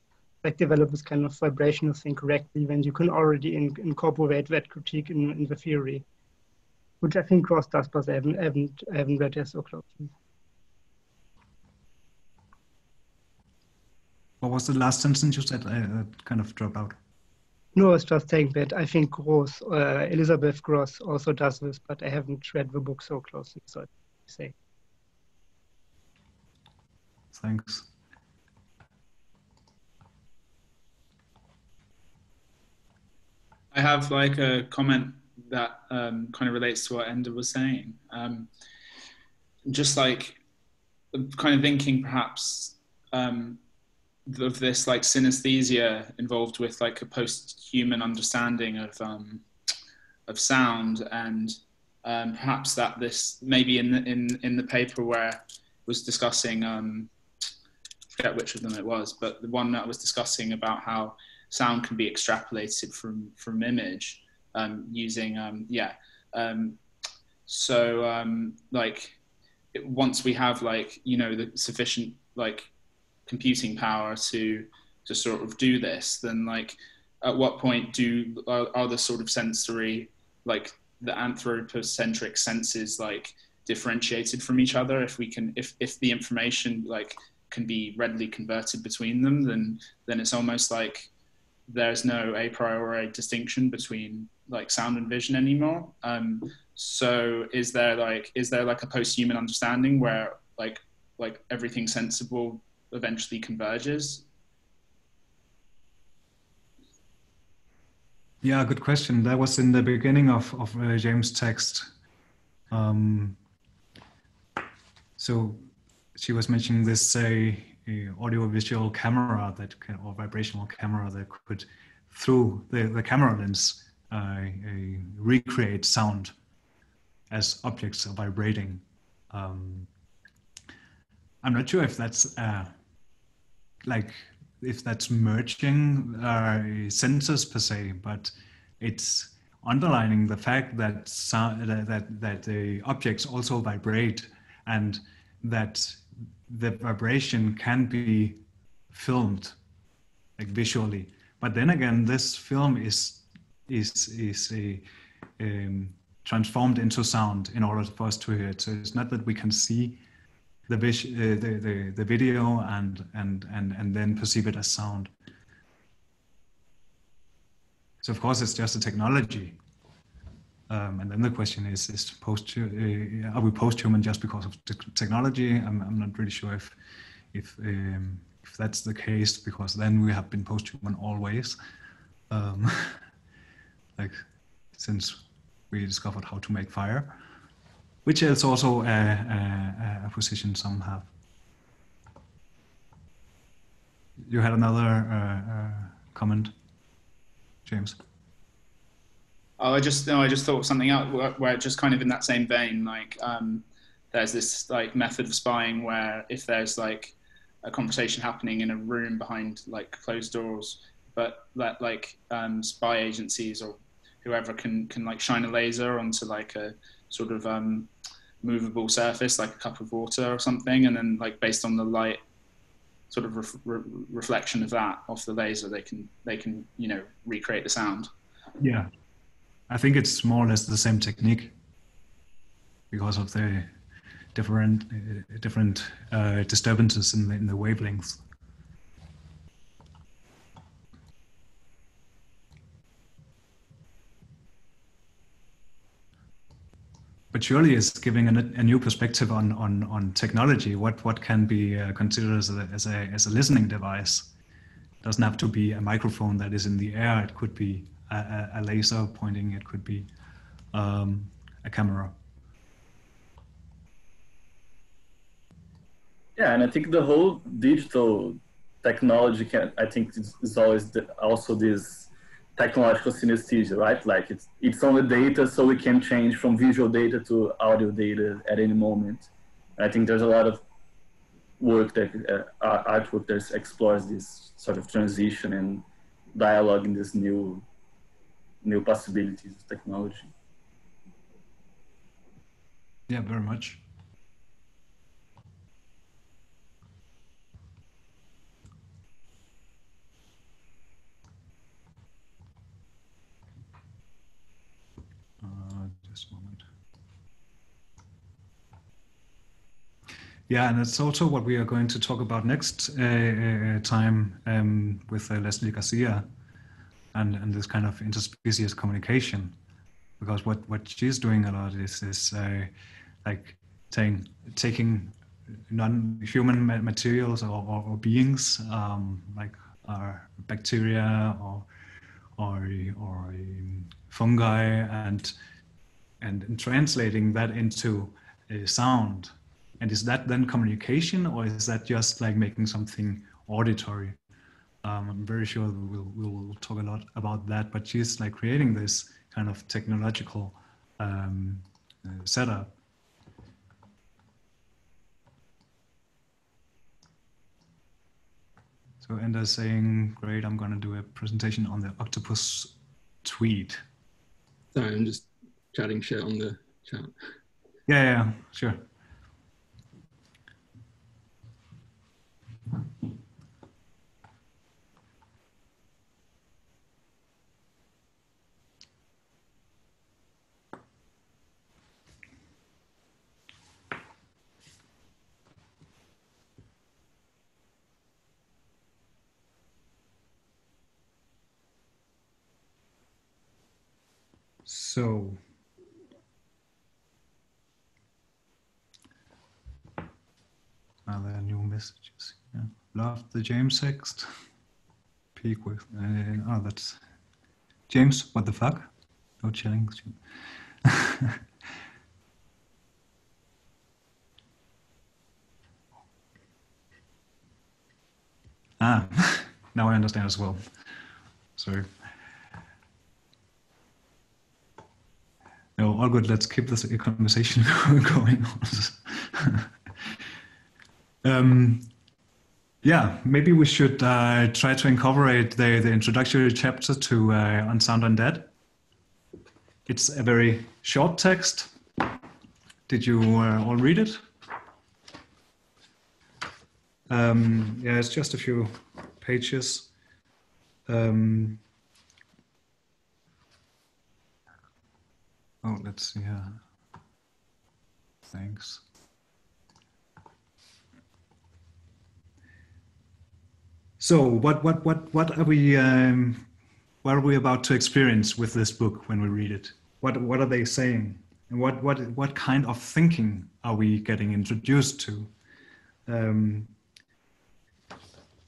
like develop this kind of vibrational thing correctly, then you can already in, incorporate that critique in, in the theory which I think Grosz does, but I haven't, I haven't, I haven't read it so closely. What was the last sentence you said? I uh, kind of dropped out. No, I was just saying that I think Grosz, uh, Elizabeth Grosz also does this, but I haven't read the book so closely, so I say. Thanks. I have like a comment that um, kind of relates to what Enda was saying. Um, just like kind of thinking perhaps um, of this like synesthesia involved with like a post-human understanding of um, of sound and um, perhaps that this maybe in the in in the paper where was discussing um, forget which of them it was but the one that was discussing about how sound can be extrapolated from from image using um, yeah. Um, so um, like once we have like you know the sufficient like computing power to to sort of do this, then like at what point do are, are the sort of sensory like the anthropocentric senses like differentiated from each other if we can if if the information like can be readily converted between them then then it's almost like there's no a priori distinction between like sound and vision anymore. Um, so is there like is there like a post-human understanding where like like everything sensible eventually converges? Yeah, good question. That was in the beginning of of uh, James' text. Um, so she was mentioning this uh, audio-visual camera that can, or vibrational camera that could, through the, the camera lens, uh, recreate sound as objects are vibrating. Um, I'm not sure if that's uh, like if that's merging uh, senses per se, but it's underlining the fact that sound, that that the objects also vibrate and that the vibration can be filmed like visually but then again this film is is is a um, transformed into sound in order for us to hear it. So it's not that we can see the, vis- uh, the, the, the video and, and, and, and then perceive it as sound. So of course it's just a technology. Um, and then the question is, is post, uh, are we post-human just because of the technology? I'm, I'm not really sure if, if, um, if that's the case, because then we have been post-human always. Um, *laughs* like since we discovered how to make fire, which is also a, a, a position some have. You had another uh, uh, comment, James. Oh, I just no, I just thought of something out where, just kind of in that same vein, like um, there's this like method of spying where if there's like a conversation happening in a room behind like closed doors, but that like um, spy agencies or whoever can can like shine a laser onto like a sort of um, movable surface, like a cup of water or something, and then like based on the light sort of re- reflection of that off the laser, they can they can you know recreate the sound. Yeah, I think it's more or less the same technique because of the different uh, different uh, disturbances in the, in the wavelengths. but surely it's giving a, a, new perspective on, on, on technology. What, what can be uh, considered as a, as, a, as a listening device? It doesn't have to be a microphone that is in the air. It could be a, a laser pointing. It could be um, a camera. Yeah, and I think the whole digital technology can, I think is, always the, also this technological synesthesia, right? Like it's it's on the data, so we can change from visual data to audio data at any moment. And I think there's a lot of work that uh, artwork that explores this sort of transition and dialogue in this new new possibilities of technology. Yeah, very much. Uh, just a moment. Yeah, and it's also what we are going to talk about next uh, uh, time um, with uh, Leslie Garcia and, and this kind of interspecies communication. Because what, what she's doing a lot is, is uh, like taking, taking non-human materials or, or, or beings um, like bacteria or, or, or um, fungi and, and translating that into a sound and is that then communication or is that just like making something auditory? Um, I'm very sure we'll, we'll talk a lot about that, but she's like creating this kind of technological um, uh, setup. So Enda saying, great, I'm gonna do a presentation on the octopus tweet. Sorry, I'm just chatting shit on the chat. Yeah, yeah, sure. So are there new messages? Yeah. Love the James text. Peak with uh, oh that's James. What the fuck? No chilling. *laughs* ah, *laughs* now I understand as well. Sorry. No, all good. Let's keep this conversation *laughs* going um, yeah, maybe we should uh, try to incorporate the, the introductory chapter to uh, Unsound Undead. It's a very short text. Did you uh, all read it? Um, yeah, it's just a few pages. Um, Oh, let's see here. Thanks. So, what what what what are we um, what are we about to experience with this book when we read it? What what are they saying, and what what what kind of thinking are we getting introduced to? Um,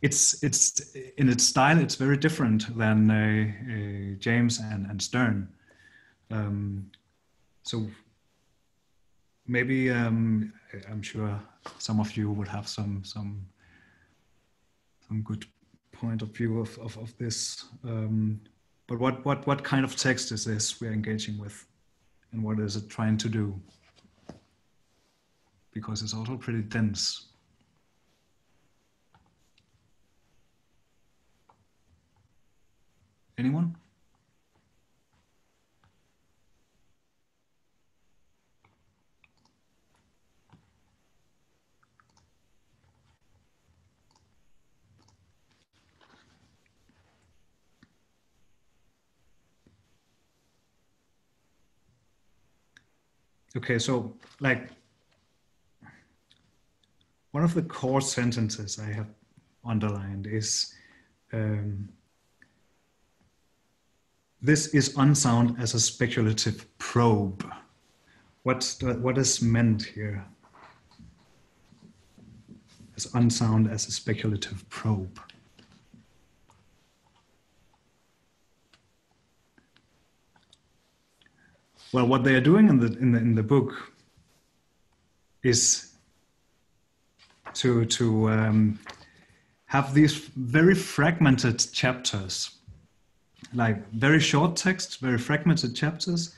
it's it's in its style. It's very different than uh, uh, James and and Sterne. Um, so maybe um, I'm sure some of you would have some some some good point of view of of, of this. Um, but what what what kind of text is this we're engaging with, and what is it trying to do? Because it's also pretty dense. Anyone? Okay, so like one of the core sentences I have underlined is um, this is unsound as a speculative probe. What's the, what is meant here? As unsound as a speculative probe. Well, what they are doing in the in the in the book is to to um, have these very fragmented chapters, like very short text, very fragmented chapters,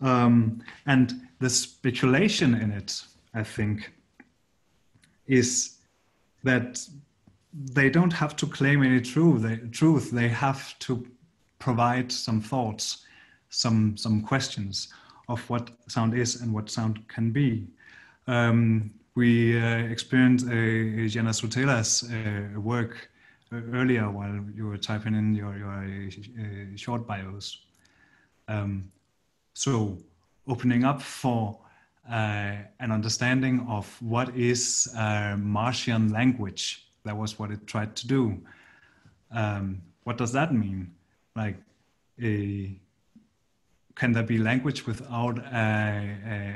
um, and the speculation in it, I think, is that they don't have to claim any truth. They, truth. They have to provide some thoughts some some questions of what sound is and what sound can be. Um, we uh, experienced uh, Jenna Sutela's uh, work uh, earlier while you were typing in your, your uh, short bios. Um, so opening up for uh, an understanding of what is Martian language. That was what it tried to do. Um, what does that mean? Like a can there be language without a, a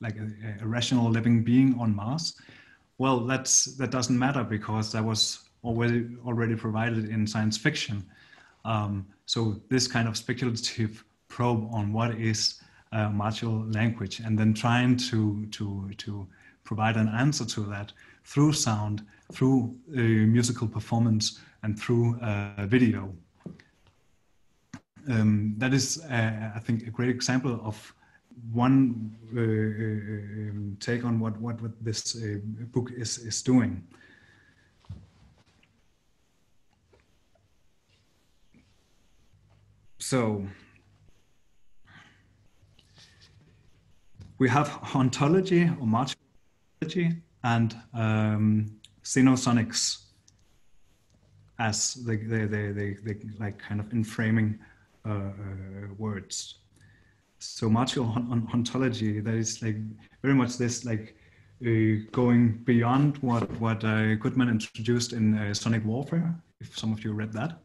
like a, a, rational living being on Mars? Well, that's that doesn't matter because that was already already provided in science fiction. Um, so this kind of speculative probe on what is uh, Martian language, and then trying to to to provide an answer to that through sound, through uh, musical performance, and through uh, video um, that is, uh, I think, a great example of one uh, uh um, take on what what, what this uh, book is is doing. So we have hauntology or martiology and um, xenosonics as the, the, the, the like kind of in framing uh, uh, words. So martial hauntology, that is like very much this like uh, going beyond what what Goodman introduced in Sonic Warfare. If some of you read that,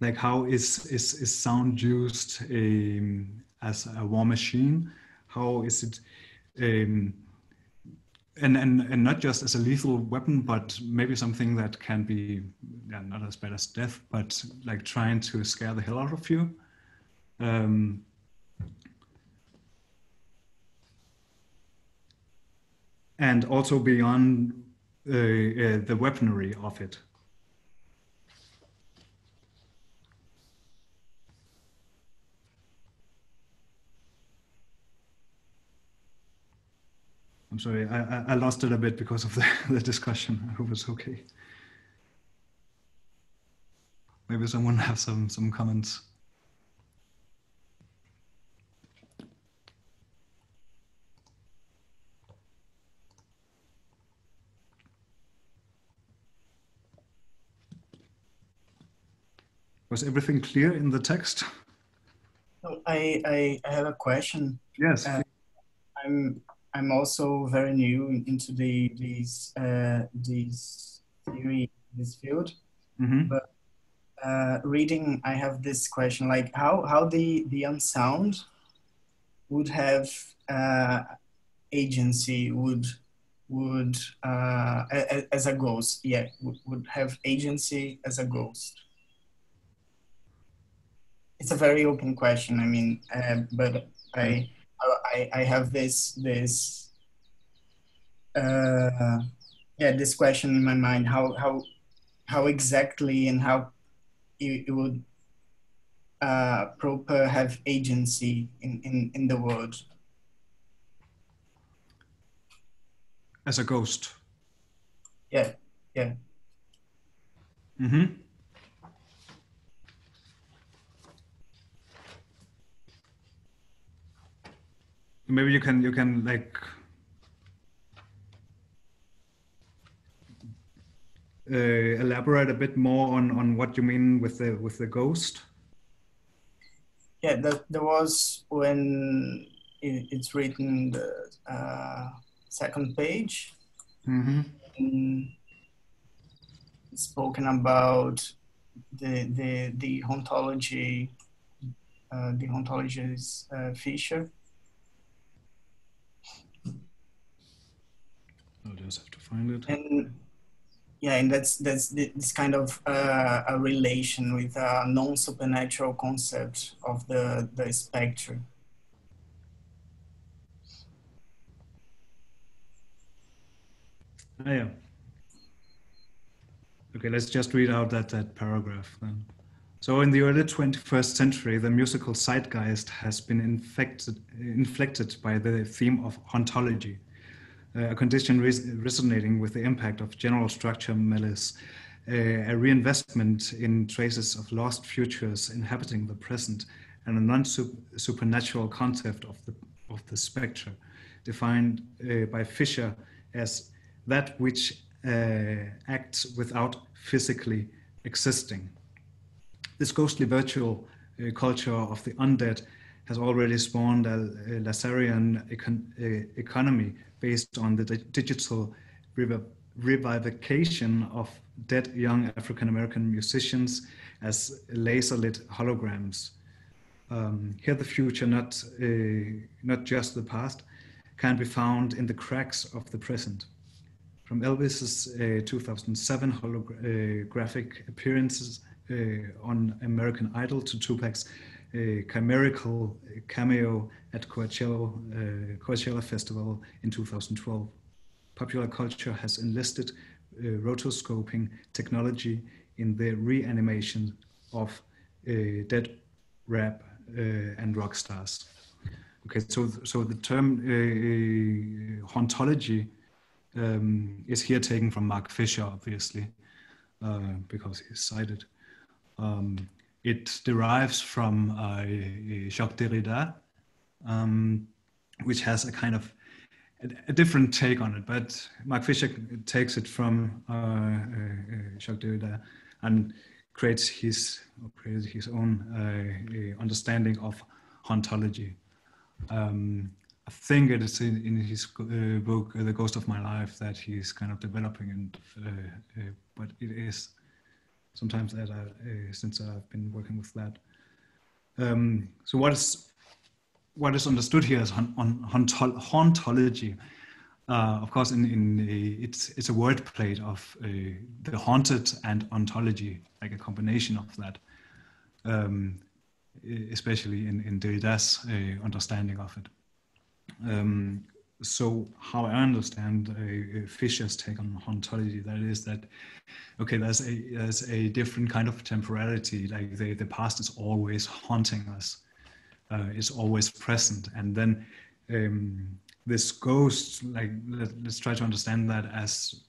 like how is is is sound used um, as a war machine? How is it? Um, and, and and not just as a lethal weapon, but maybe something that can be yeah, not as bad as death, but like trying to scare the hell out of you. Um, and also beyond uh, uh, the weaponry of it. I'm sorry, I, I lost it a bit because of the, *laughs* the discussion. I hope it's okay. Maybe someone *laughs* has some, some comments. Was everything clear in the text? I, I, I have a question. Yes. Uh, I'm I'm also very new into the these uh, these theory this field, mm-hmm. but uh, reading I have this question like how how the the unsound would have uh, agency would would uh, as a ghost yeah would, would have agency as a ghost? It's a very open question i mean uh, but i I, I have this this uh, yeah this question in my mind. How how how exactly and how it, it would uh, proper have agency in, in, in the world? As a ghost. Yeah yeah. Mm-hmm maybe you can you can like uh, elaborate a bit more on on what you mean with the with the ghost. Yeah that there was when it, it's written the uh, second page. Mm-hmm. spoken about the the the hauntology uh, the hauntology's uh, feature I'll just have to find it. And yeah, and that's that's this kind of uh, a relation with a non-supernatural concept of the the spectrum. Oh, yeah. Okay, let's just read out that that paragraph then. So in the early 21st century, the musical zeitgeist has been infected, inflected by the theme of hauntology a condition res resonating with the impact of general structure malaise, a reinvestment in traces of lost futures inhabiting the present, and a non-supernatural concept of the, of the spectre, defined uh, by Fisher as that which uh, acts without physically existing. This ghostly virtual uh, culture of the undead has already spawned a, a Lasarian econ economy based on the digital revivification of dead young African American musicians as laser lit holograms. Um, here, the future, not, uh, not just the past, can be found in the cracks of the present. From Elvis's uh, 2007 holographic appearances uh, on American Idol to Tupac's a chimerical cameo at Coachella, uh, Coachella Festival in 2012. Popular culture has enlisted uh, rotoscoping technology in the reanimation of uh, dead rap and rock stars. Okay, so so the term uh, hauntology um, is here taken from Mark Fisher, obviously, uh, because he's cited. Um, it derives from uh, Jacques Derrida, um, which has a kind of a, different take on it. But Mark Fisher takes it from uh, uh, Jacques Derrida and creates his creates his own uh, understanding of hauntology. Um, I think it is in, in his uh, book *The Ghost of My Life* that he's kind of developing, and uh, but it is sometimes that I, uh, since I've been working with that. Um, so what is what is understood here is on, on hauntology. Uh, of course, in, in a, it's it's a word plate of uh, the haunted and ontology, like a combination of that, um, especially in in Derrida's uh, understanding of it. Um, so how I understand uh, Fisher's take on hauntology, that is that, okay, there's a there's a different kind of temporality. Like the the past is always haunting us, uh, is always present, and then um, this ghost. Like let, us try to understand that as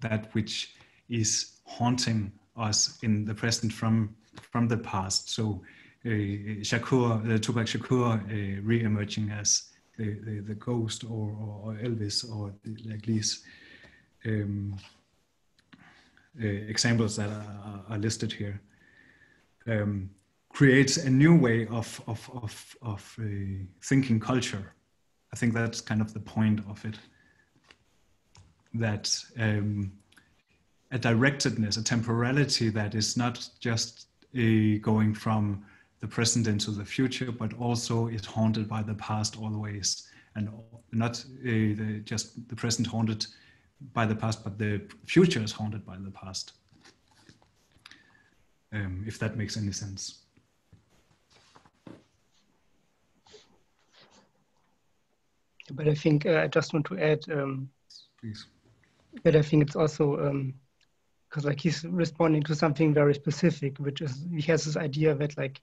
that which is haunting us in the present from from the past. So uh, Shakur, uh, Tupac Shakur, uh, re-emerging as the, the, the ghost or, or, Elvis or the, like these um, uh, examples that are, are listed here. Um, creates a new way of of of of uh, thinking culture. I think that's kind of the point of it. That um, a directedness, a temporality that is not just uh, going from the present into the future, but also is haunted by the past always, and not uh, the, just the present haunted by the past, but the future is haunted by the past. Um, if that makes any sense. But I think uh, I just want to add. Um, Please. But I think it's also because um, like he's responding to something very specific, which is he has this idea that like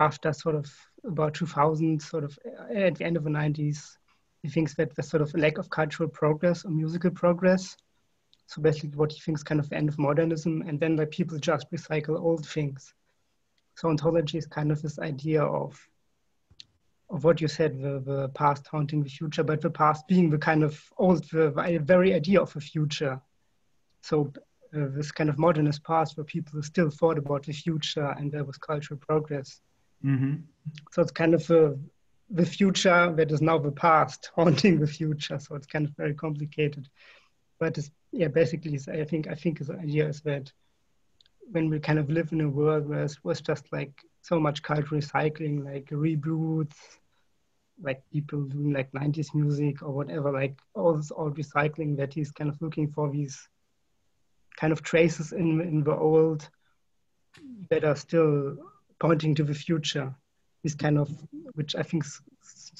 after sort of about 2000, sort of at the end of the 90s, he thinks that the sort of a lack of cultural progress or musical progress. So basically, what he thinks kind of the end of modernism, and then like people just recycle old things. So hauntology is kind of this idea of of what you said, the, the past haunting the future, but the past being the kind of old, the, the very idea of a future. So uh, this kind of modernist past where people still thought about the future and there was cultural progress. Mm-hmm. So it's kind of a, the future that is now the past *laughs* haunting the future. So it's kind of very complicated. But it's, yeah, basically, I think I think the idea is that when we kind of live in a world where it was just like so much cultural recycling, like reboots, like people doing like 90s music or whatever, like all this old recycling that he's kind of looking for these kind of traces in in the old that are still pointing to the future. This kind of, which I think is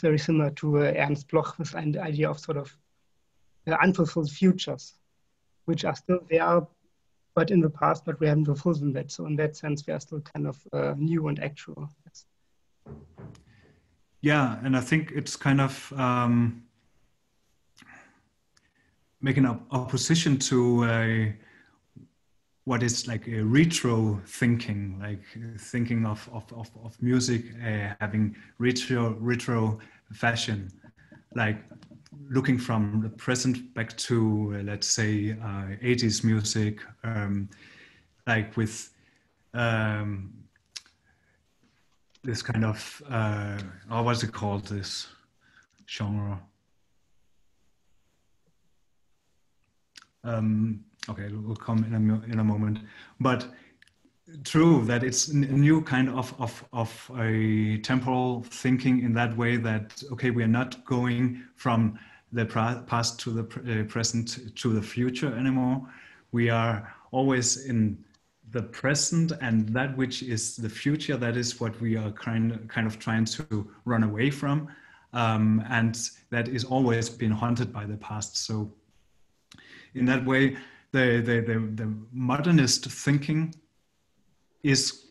very similar to uh, Ernst Bloch, idea of sort of uh, unfulfilled futures, which are still there, but in the past, but we haven't fulfilled them yet. So in that sense, we are still kind of uh, new and actual. Yes. Yeah, and I think it's kind of um, making an opposition to a what is like a retro thinking, like thinking of, of, of, of music uh, having retro, retro fashion, like looking from the present back to, uh, let's say, uh, 80s music, um, like with um, this kind of, uh, oh, what's it called, this genre? Um, okay, it will come in a, in a moment. But true that it's a new kind of, of, of a temporal thinking in that way that, okay, we are not going from the past to the uh, present to the future anymore. We are always in the present and that which is the future, that is what we are kind, kind of trying to run away from. Um, and that is always been haunted by the past. So in that way, the, the, the, the modernist thinking is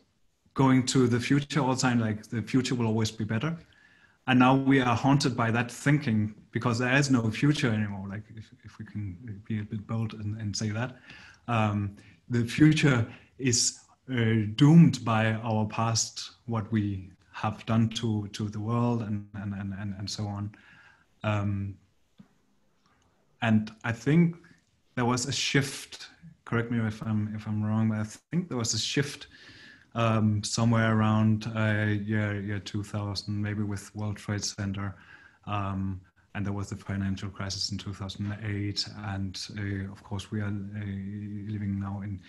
going to the future all the time, like the future will always be better. And now we are haunted by that thinking because there is no future anymore. Like if, if we can be a bit bold and, and say that, um, the future is uh, doomed by our past, what we have done to, to the world and, and, and, and, so on. Um, and I think there was a shift. Correct me if I'm if I'm wrong, but I think there was a shift um, somewhere around uh, year year 2000, maybe with World Trade Center, um, and there was the financial crisis in 2008, and uh, of course we are uh, living now in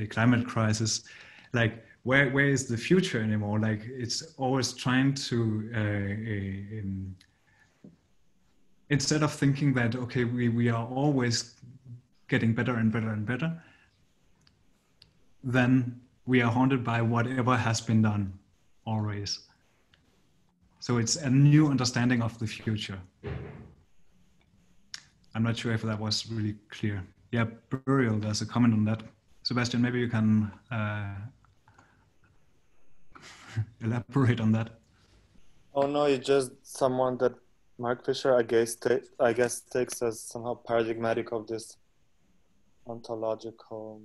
a climate crisis. Like where where is the future anymore? Like it's always trying to uh, um, instead of thinking that okay we, we are always getting better and better and better, then we are haunted by whatever has been done always. So it's a new understanding of the future. I'm not sure if that was really clear. Yeah, Burial, there's a comment on that. Sebastian, maybe you can uh, *laughs* elaborate on that. Oh no, it's just someone that Mark Fisher, I guess, I guess takes as somehow paradigmatic of this hauntological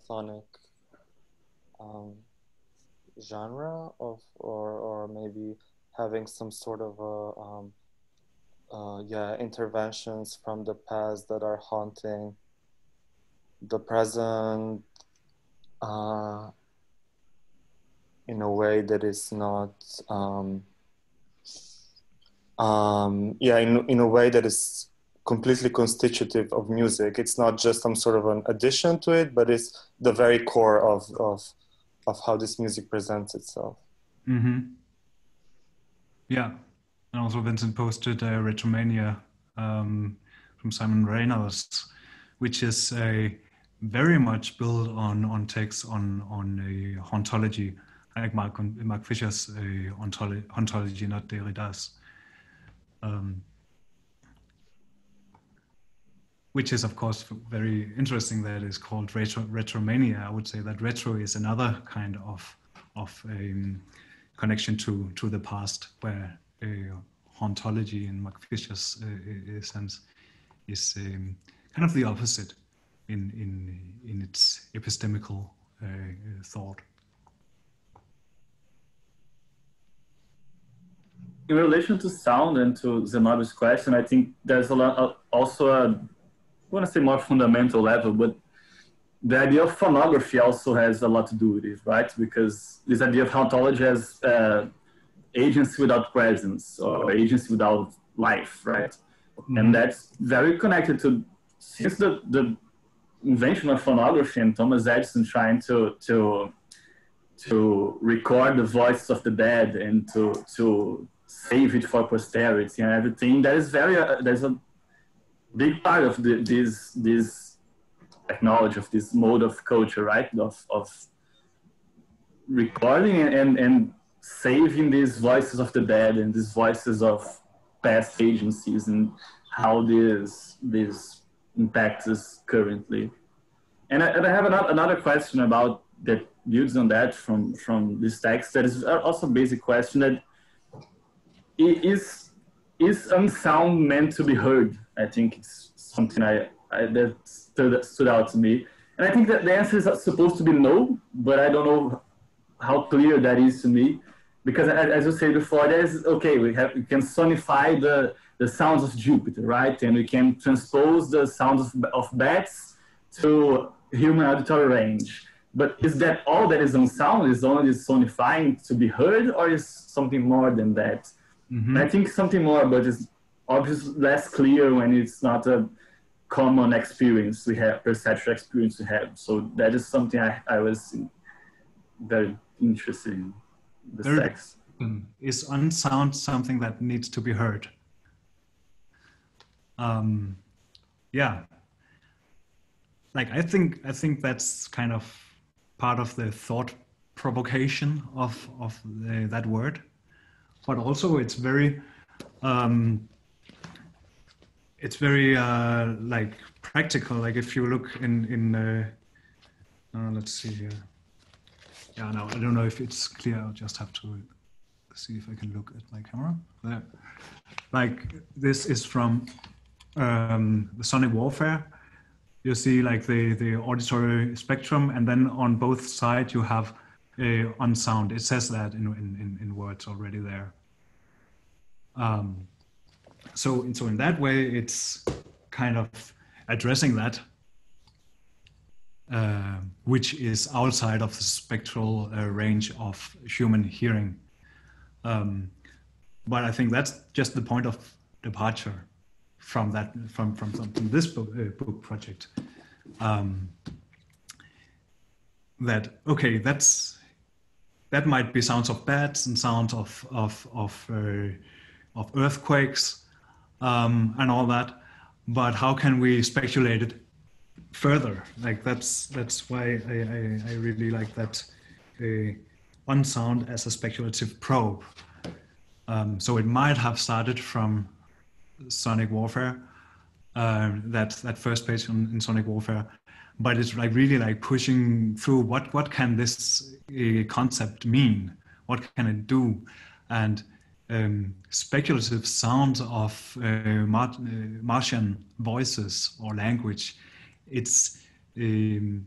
sonic um, genre of or or maybe having some sort of a um, uh, yeah interventions from the past that are haunting the present uh, in a way that is not um, um, yeah in, in a way that is completely constitutive of music it's not just some sort of an addition to it but it's the very core of of, of how this music presents itself mm-hmm. yeah and also vincent posted a retromania um, from simon reynolds which is a very much built on on texts on on a hauntology like Mark, Mark Fisher's uh, hauntology, hauntology, not Derrida's. Um, which is of course very interesting that is called retro, retromania. I would say that retro is another kind of of um, connection to to the past, where uh, hauntology in Mark uh, sense is um, kind of the opposite in in in its epistemical uh, thought. in relation to sound and to Zenobi's question, I think there's a lot, also a, want to say more fundamental level, but the idea of phonography also has a lot to do with it, right? Because this idea of hauntology has uh, agency without presence or agency without life, right? Mm-hmm. And that's very connected to since the, the invention of phonography and Thomas Edison trying to to to record the voices of the dead and to to save it for posterity and everything. That is very uh, there's a big part of the, this this technology of this mode of culture, right? Of of recording and and saving these voices of the dead and these voices of past agencies and how this this impacts us currently. And I, and I have another, another question about that builds on that from from this text that is also a basic question that is is unsound meant to be heard? I think it's something I, I that stood, stood out to me, and I think that the answer is supposed to be no, but I don't know how clear that is to me, because as you said before, there's okay, we have we can sonify the the sounds of Jupiter, right, and we can transpose the sounds of, of bats to human auditory range. But is that all that is unsound? Is only sonifying to be heard, or is something more than that? Mm-hmm. I think something more, but it's obviously less clear when it's not a common experience we have, perceptual experience we have. So that is something I, I was very interested in. The very sex. Is unsound something that needs to be heard? Um, yeah. Like I think I think that's kind of part of the thought provocation of of the, that word but also it's very um, it's very uh, like practical. Like if you look in in uh, uh, let's see here. Yeah, no, I don't know if it's clear. I'll just have to see if I can look at my camera. There. Like this is from um, the Sonic Warfare. You see like the the auditory spectrum, and then on both sides you have uh, unsound. It says that in, in, in words already there. Um, so, so in that way, it's kind of addressing that, uh, which is outside of the spectral uh, range of human hearing. Um, but I think that's just the point of departure from that, from from, from this book, uh, book project. Um, that okay, that's that might be sounds of bats and sounds of of of uh, of earthquakes um, and all that. But how can we speculate it further? Like that's that's why I, I, I really like that uh, unsound as a speculative probe. Um, so it might have started from Sonic Warfare, uh, that that first page in, Sonic Warfare, but it's like really like pushing through what what can this uh, concept mean? What can it do? And um, speculative sound of uh, Mar- uh, Martian voices or language. It's um,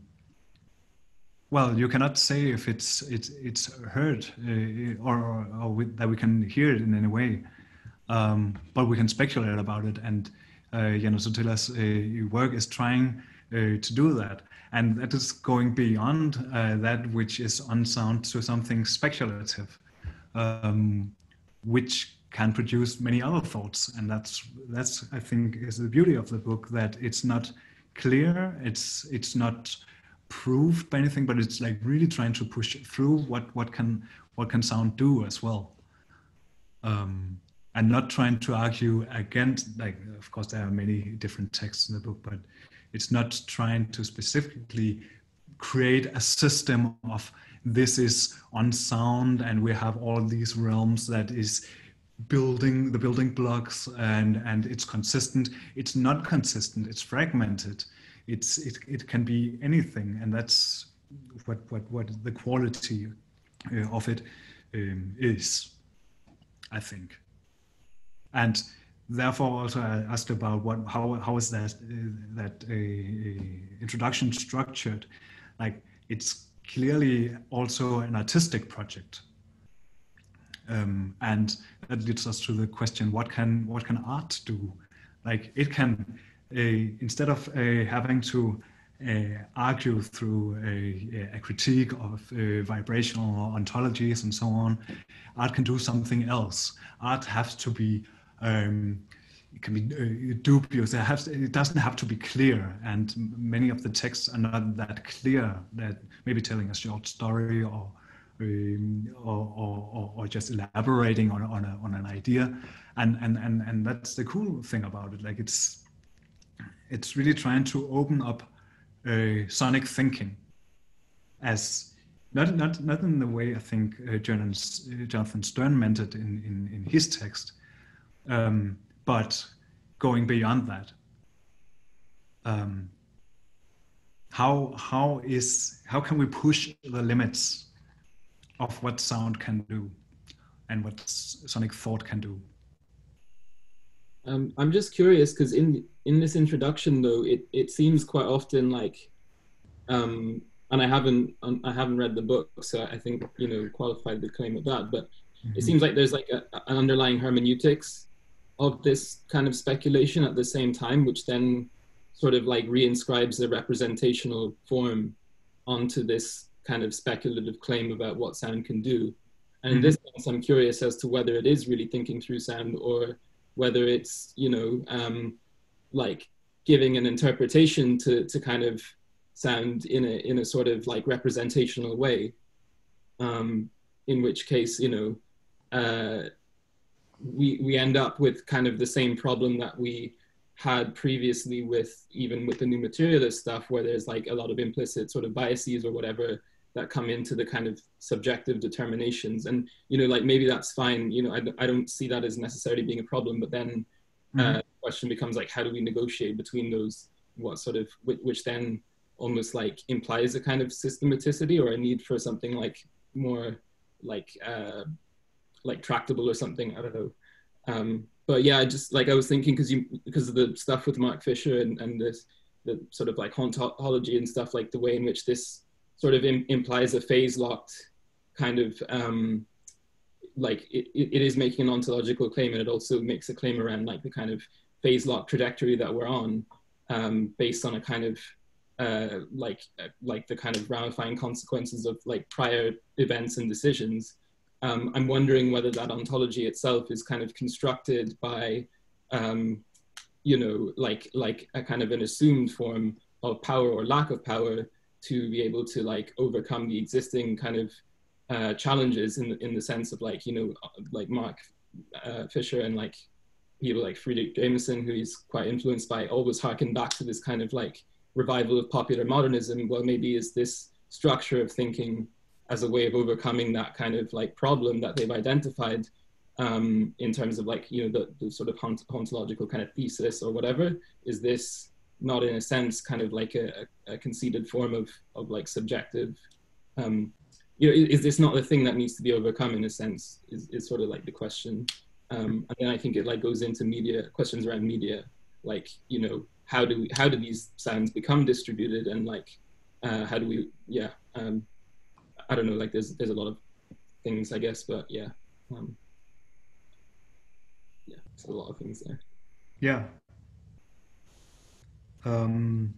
well, you cannot say if it's it's it's heard uh, or, or, that we can hear it in any way, um, but we can speculate about it. And uh, Jenna Sutela's uh, work is trying uh, to do that. And that is going beyond uh, that which is unsound to something speculative, um, which can produce many other thoughts. And that's, that's, I think, is the beauty of the book that it's not clear, it's, it's not proved by anything, but it's like really trying to push through what, what can, what can sound do as well. Um, and not trying to argue against like of course there are many different texts in the book but it's not trying to specifically create a system of this is unsound and we have all these realms that is building the building blocks and and it's consistent. It's not consistent. It's fragmented. It's it, it can be anything and that's what what what the quality uh, of it um, is i think. And therefore also I asked about what how how is that uh, that uh, introduction structured? Like it's clearly also an artistic project. Um, and that leads us to the question what can what can art do? Like it can uh, instead of uh, having to uh, argue through a, a critique of uh, vibrational ontologies and so on art can do something else. Art has to be um, it can be uh, dubious. It, has, it doesn't have to be clear, and many of the texts are not that clear. That maybe telling a short story or um, or, or, or, just elaborating on, on, a, on an idea, and, and and and that's the cool thing about it. Like it's it's really trying to open up uh, sonic thinking as not not not in the way I think uh, Jonathan Sterne meant it in, in, in his text, um, but going beyond that, um, how how is how can we push the limits of what sound can do and what sonic thought can do? Um, I'm just curious because in in this introduction though, it it seems quite often like, um, and I haven't I haven't read the book, so I think you know qualified the claim of that, but mm-hmm. it seems like there's like a, an underlying hermeneutics of this kind of speculation at the same time, which then sort of like reinscribes the representational form onto this kind of speculative claim about what sound can do. And mm-hmm. in this sense, I'm curious as to whether it is really thinking through sound or whether it's, you know, um, like giving an interpretation to, to kind of sound in a, in a sort of like representational way. Um, in which case, you know, uh, we we end up with kind of the same problem that we had previously with even with the new materialist stuff where there's like a lot of implicit sort of biases or whatever that come into the kind of subjective determinations and you know like maybe that's fine you know i, I don't see that as necessarily being a problem but then mm-hmm. uh, the question becomes like how do we negotiate between those what sort of which, which then almost like implies a kind of systematicity or a need for something like more like uh, like tractable or something. I don't know. Um, but yeah, I just like I was thinking because you because of the stuff with Mark Fisher and, and this the sort of like hauntology and stuff like the way in which this sort of Im- implies a phase locked kind of um, like it, it is making an ontological claim and it also makes a claim around like the kind of phase lock trajectory that we're on um, based on a kind of uh, like uh, like the kind of ramifying consequences of like prior events and decisions um, I'm wondering whether that ontology itself is kind of constructed by, um, you know, like like a kind of an assumed form of power or lack of power to be able to like overcome the existing kind of uh, challenges in in the sense of like you know like Mark uh, Fisher and like people like Fredric Jameson, who he's quite influenced by, always harken back to this kind of like revival of popular modernism. Well, maybe is this structure of thinking as a way of overcoming that kind of like problem that they've identified um, in terms of like you know the, the sort of hauntological kind of thesis or whatever is this not in a sense kind of like a, a conceded form of of like subjective um, you know is, is, this not the thing that needs to be overcome in a sense is, is sort of like the question. Um, and then i think it like goes into media questions around media like you know how do we how do these sounds become distributed and like uh, how do we yeah um, I don't know, like there's there's a lot of things I guess, but yeah, um, yeah, there's a lot of things there. Yeah. Um,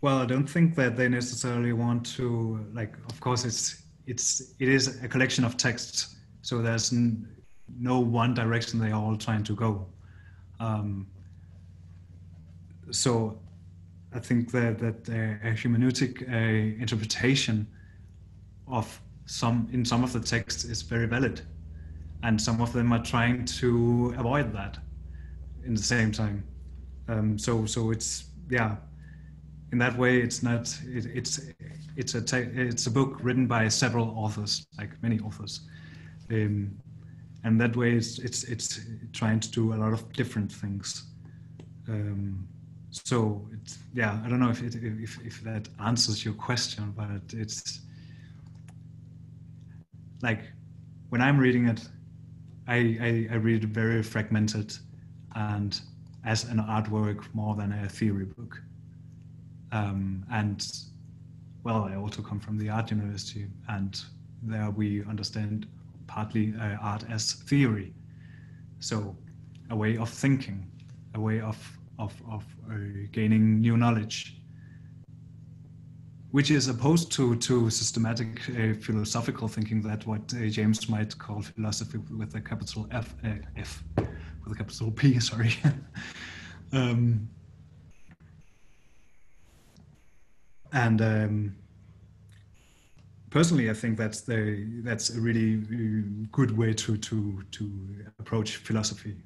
well, I don't think that they necessarily want to like. Of course, it's it's it is a collection of texts, so there's n- no one direction they are all trying to go. Um, so I think that that uh, a hermeneutic uh, interpretation of some in some of the texts is very valid, and some of them are trying to avoid that in the same time. Um, so so it's yeah, in that way it's not it, it's it's a it's a book written by several authors, like many authors. Um, and that way it's, it's it's trying to do a lot of different things um, so it's yeah i don't know if, it, if if that answers your question but it's like when i'm reading it i i, I read it very fragmented and as an artwork more than a theory book um, and well i also come from the art university and there we understand partly uh, art as theory. So a way of thinking, a way of, of, of uh, gaining new knowledge, which is opposed to, to systematic uh, philosophical thinking that what uh, James might call philosophy with a capital F, uh, F with a capital P, *laughs* sorry. um, and um, personally, I think that's the that's a really uh, good way to to to approach philosophy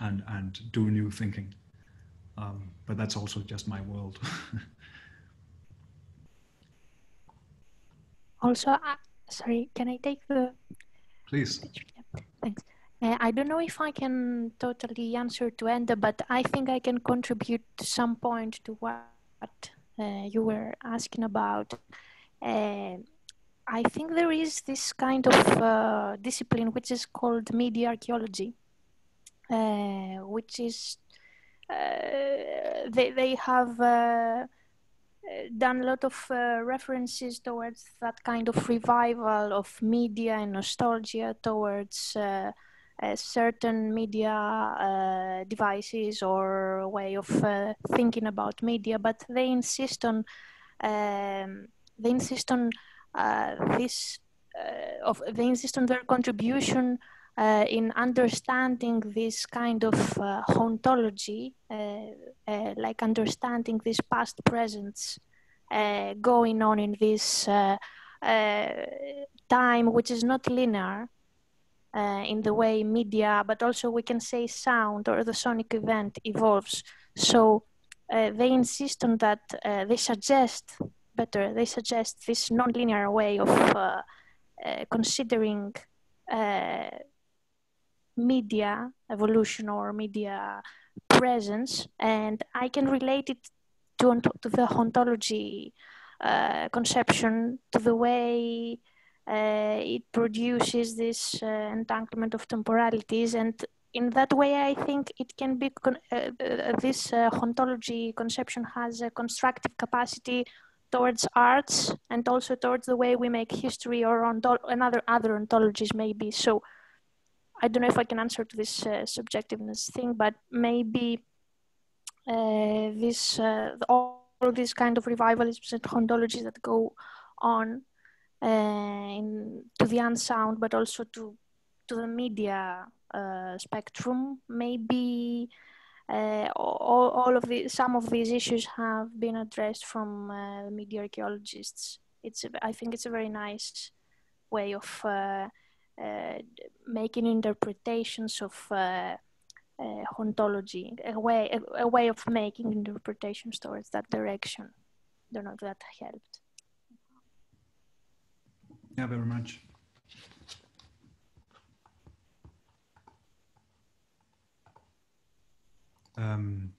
and and do new thinking. Um, but that's also just my world. *laughs* also, uh, sorry, can I take the? Please. Thanks. Uh, I don't know if I can totally answer to Enda, but I think I can contribute to some point to what uh, you were asking about. Uh, I think there is this kind of uh, discipline which is called media archaeology, uh, which is they they have uh, done a lot of uh, references towards that kind of revival of media and nostalgia towards uh, certain media devices or way of thinking about media, but they insist on um, they insist on uh, this uh, of they insist on their contribution uh, in understanding this kind of ontology, like understanding this past presence going on in this time, which is not linear, uh, in the way media, but also we can say sound or the sonic event evolves. So uh, they insist on that, uh, they suggest better. They suggest this nonlinear way of uh, uh, considering uh, media evolution or media presence, and I can relate it to, to the ontology uh, conception, to the way uh, it produces this uh, entanglement of temporalities, and in that way, I think it can be this ontology conception has a constructive capacity towards arts and also towards the way we make history or another other ontologies maybe. So i don't know if i can answer to this uh, subjectiveness thing but maybe uh, this uh, all, these kind of revivalisms and ontologies that go on uh, in, to the unsound but also to to the media uh, spectrum maybe uh, all, all of the some of these issues have been addressed from media archaeologists. It's I think it's a very nice way of making interpretations of uh, uh, ontology, a way a, a, way of making interpretations towards that direction. I Don't know if that helped. Yeah, very much. um,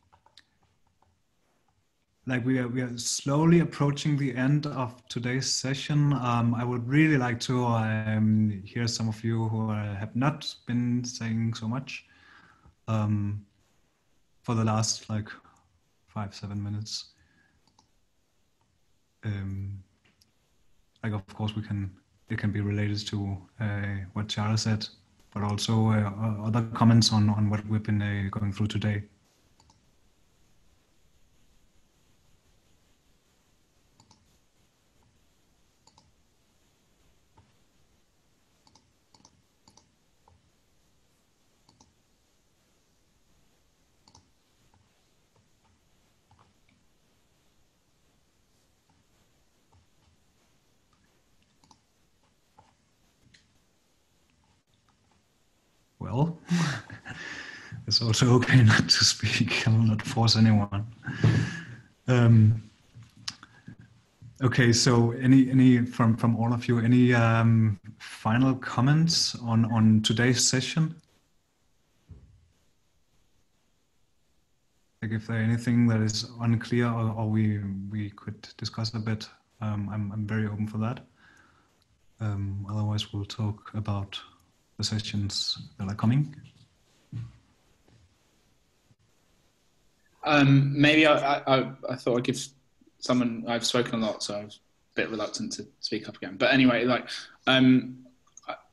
like we are, we are slowly approaching the end of today's session. Um, I would really like to um, hear some of you who are, have not been saying so much um, for the last like five, seven minutes. Um, like, of course, we can, it can be related to uh, what Charles said, but also uh, other comments on, on what we've been uh, going through today. well. Also *laughs* okay not to speak. I will not force anyone. Um, okay, so any any from from all of you, any um, final comments on on today's session? Like if there anything that is unclear or, or we we could discuss a bit, um, I'm I'm very open for that. Um, otherwise, we'll talk about the sessions that are coming. Um, maybe I, I, I thought I'd give someone, I've spoken a lot, so I was a bit reluctant to speak up again. But anyway, like, um,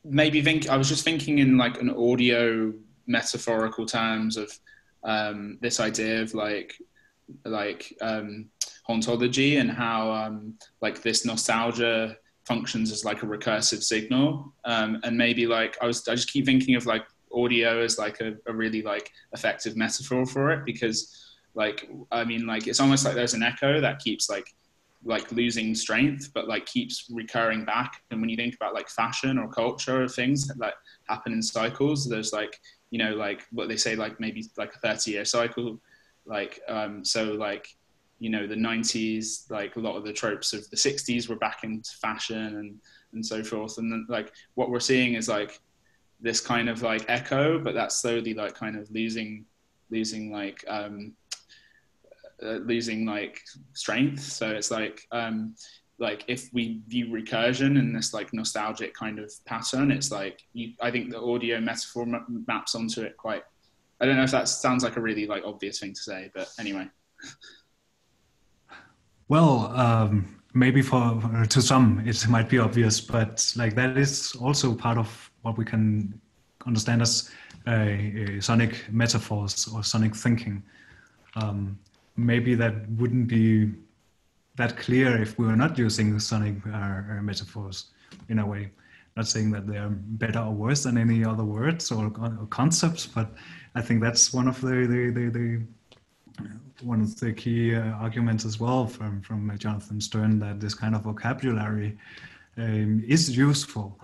maybe think, I was just thinking in like an audio metaphorical terms of um, this idea of like, like um, hauntology and how um, like this nostalgia functions as like a recursive signal um, and maybe like i was i just keep thinking of like audio as like a, a, really like effective metaphor for it because like i mean like it's almost like there's an echo that keeps like like losing strength but like keeps recurring back. And when you think about like fashion or culture or things that like happen in cycles there's like you know like what they say like maybe like a 30 year cycle like um so like you know the 90s like a lot of the tropes of the 60s were back into fashion and and so forth. And then, like what we're seeing is like this kind of like echo but that's slowly like kind of losing losing like um uh, losing like strength so it's like um like if we view recursion in this like nostalgic kind of pattern it's like you, i think the audio metaphor maps onto it quite i don't know if that sounds like a really like obvious thing to say but anyway Well, um, maybe for, to some it might be obvious, but like that is also part of what we can understand as uh, sonic metaphors or sonic thinking. Um, maybe that wouldn't be that clear if we were not using sonic uh, metaphors in a way. Not saying that they are better or worse than any other words or, or concepts, but I think that's one of the, the, the, the one of the key uh, arguments as well from from uh, Jonathan Sterne that this kind of vocabulary um, is useful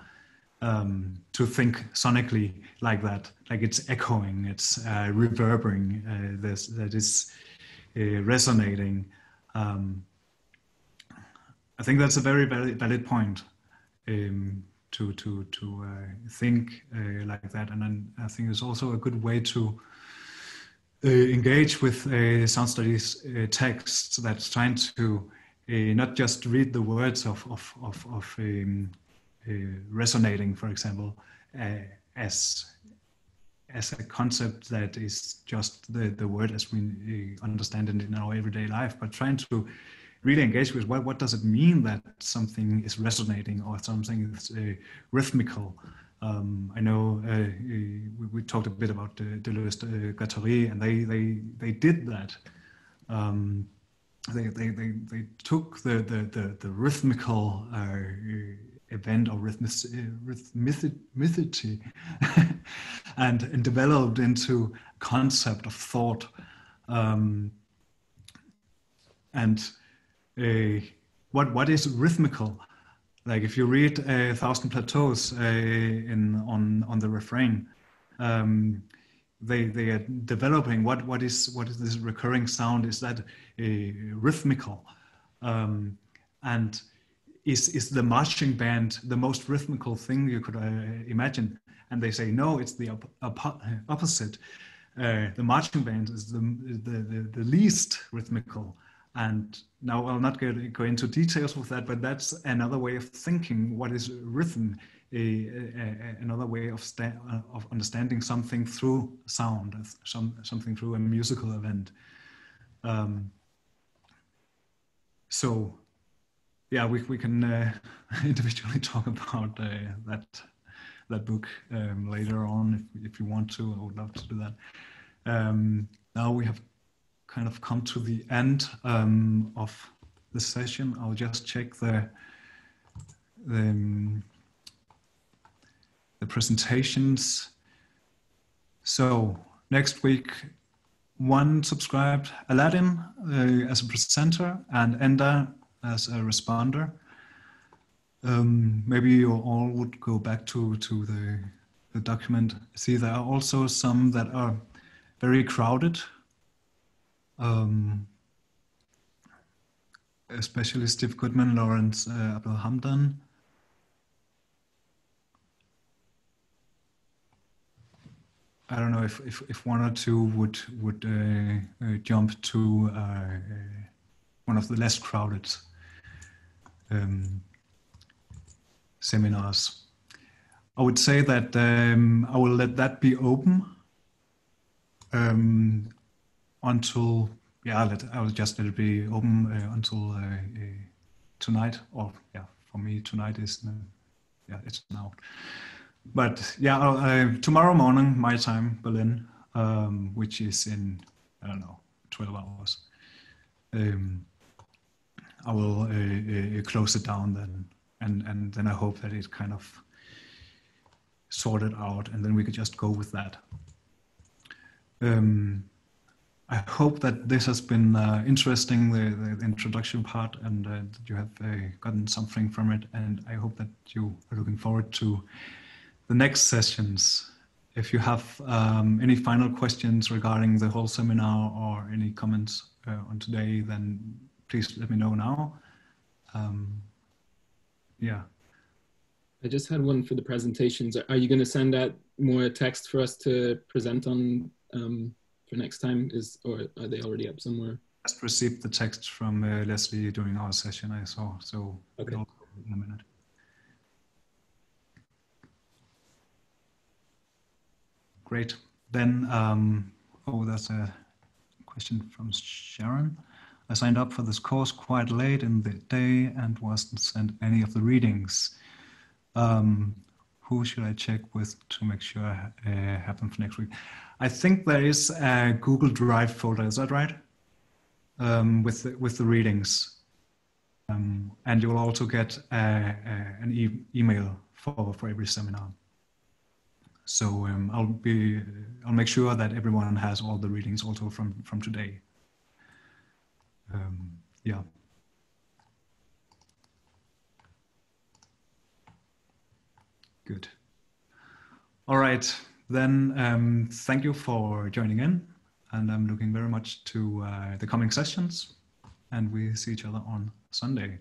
um, to think sonically like that, like it's echoing, it's uh, reverberating, uh, this, that is uh, resonating. Um, I think that's a very valid, valid point um, to to to uh, think like that, and then I think it's also a good way to uh, engage with uh, sound studies uh, texts that's trying to not just read the words of, of, of, of um, resonating, for example, as as a concept that is just the, the word as we understand it in our everyday life, but trying to really engage with what, what does it mean that something is resonating or something is uh, rhythmical um, I know uh, we, we, talked a bit about uh, Deleuze uh, Guattari, and they they they did that. Um, they, they, they, they took the, the, the, the rhythmical uh, event or rhythmic, rhythmicity *laughs* and, and developed into concept of thought. Um, and uh, what, what is rhythmical? like if you read a thousand plateaus uh, in on on the refrain um, they they are developing what what is what is this recurring sound is that a rhythmical um, and is is the marching band the most rhythmical thing you could uh, imagine and they say no it's the op- op- opposite. Uh, the marching band is the, the, the, the least rhythmical. And now I'll not go, go into details with that, but that's another way of thinking what is rhythm, a, a, another way of, sta- uh, of understanding something through sound, some, something through a musical event. Um, so, yeah, we, we can uh, *laughs* individually talk about uh, that that book um, later on if, if you want to. I would love to do that. Um, now we have kind of come to the end um, of the session. I'll just check the the, um, the presentations. So next week, one subscribed Aladdin uh, as a presenter and Enda as a responder. Um, maybe you all would go back to to the the document, see there are also some that are very crowded. Um, especially Steve Goodman, Lawrence uh, Abu Hamdan. I don't know if, if, if one or two would would uh, uh, jump to uh, uh, one of the less crowded um, seminars. I would say that um, I will let that be open um, until yeah. Let I will just let it be open uh, until uh, tonight, or yeah, for me tonight is yeah, it's now but yeah, uh, tomorrow morning, my time, Berlin, um, which is in, I don't know, 12 hours. Um, I will uh, uh, close it down then. And, and then I hope that it kind of sorted out and then we could just go with that. Um, I hope that this has been uh, interesting, the, the, introduction part, and uh, that you have uh, gotten something from it. And I hope that you are looking forward to the next sessions. If you have um, any final questions regarding the whole seminar or any comments uh, on today, then please let me know now. Um, yeah. I just had one for the presentations. Are you going to send out more text for us to present on um, for next time? Is or are they already up somewhere? I just received the text from uh, Leslie during our session. I saw so okay. in a minute. Great. Then, um, oh, that's a question from Sharon. I signed up for this course quite late in the day and wasn't sent any of the readings. Um, who should I check with to make sure I uh, for next week? I think there is a Google Drive folder. Is that right? Um, with the, with the readings, um, and you'll also get uh, uh, an e email for for every seminar. So um, I'll be I'll make sure that everyone has all the readings also from from today. Um, yeah. Good. All right, then um, thank you for joining in, and I'm looking very much to uh, the coming sessions, and we see each other on Sunday.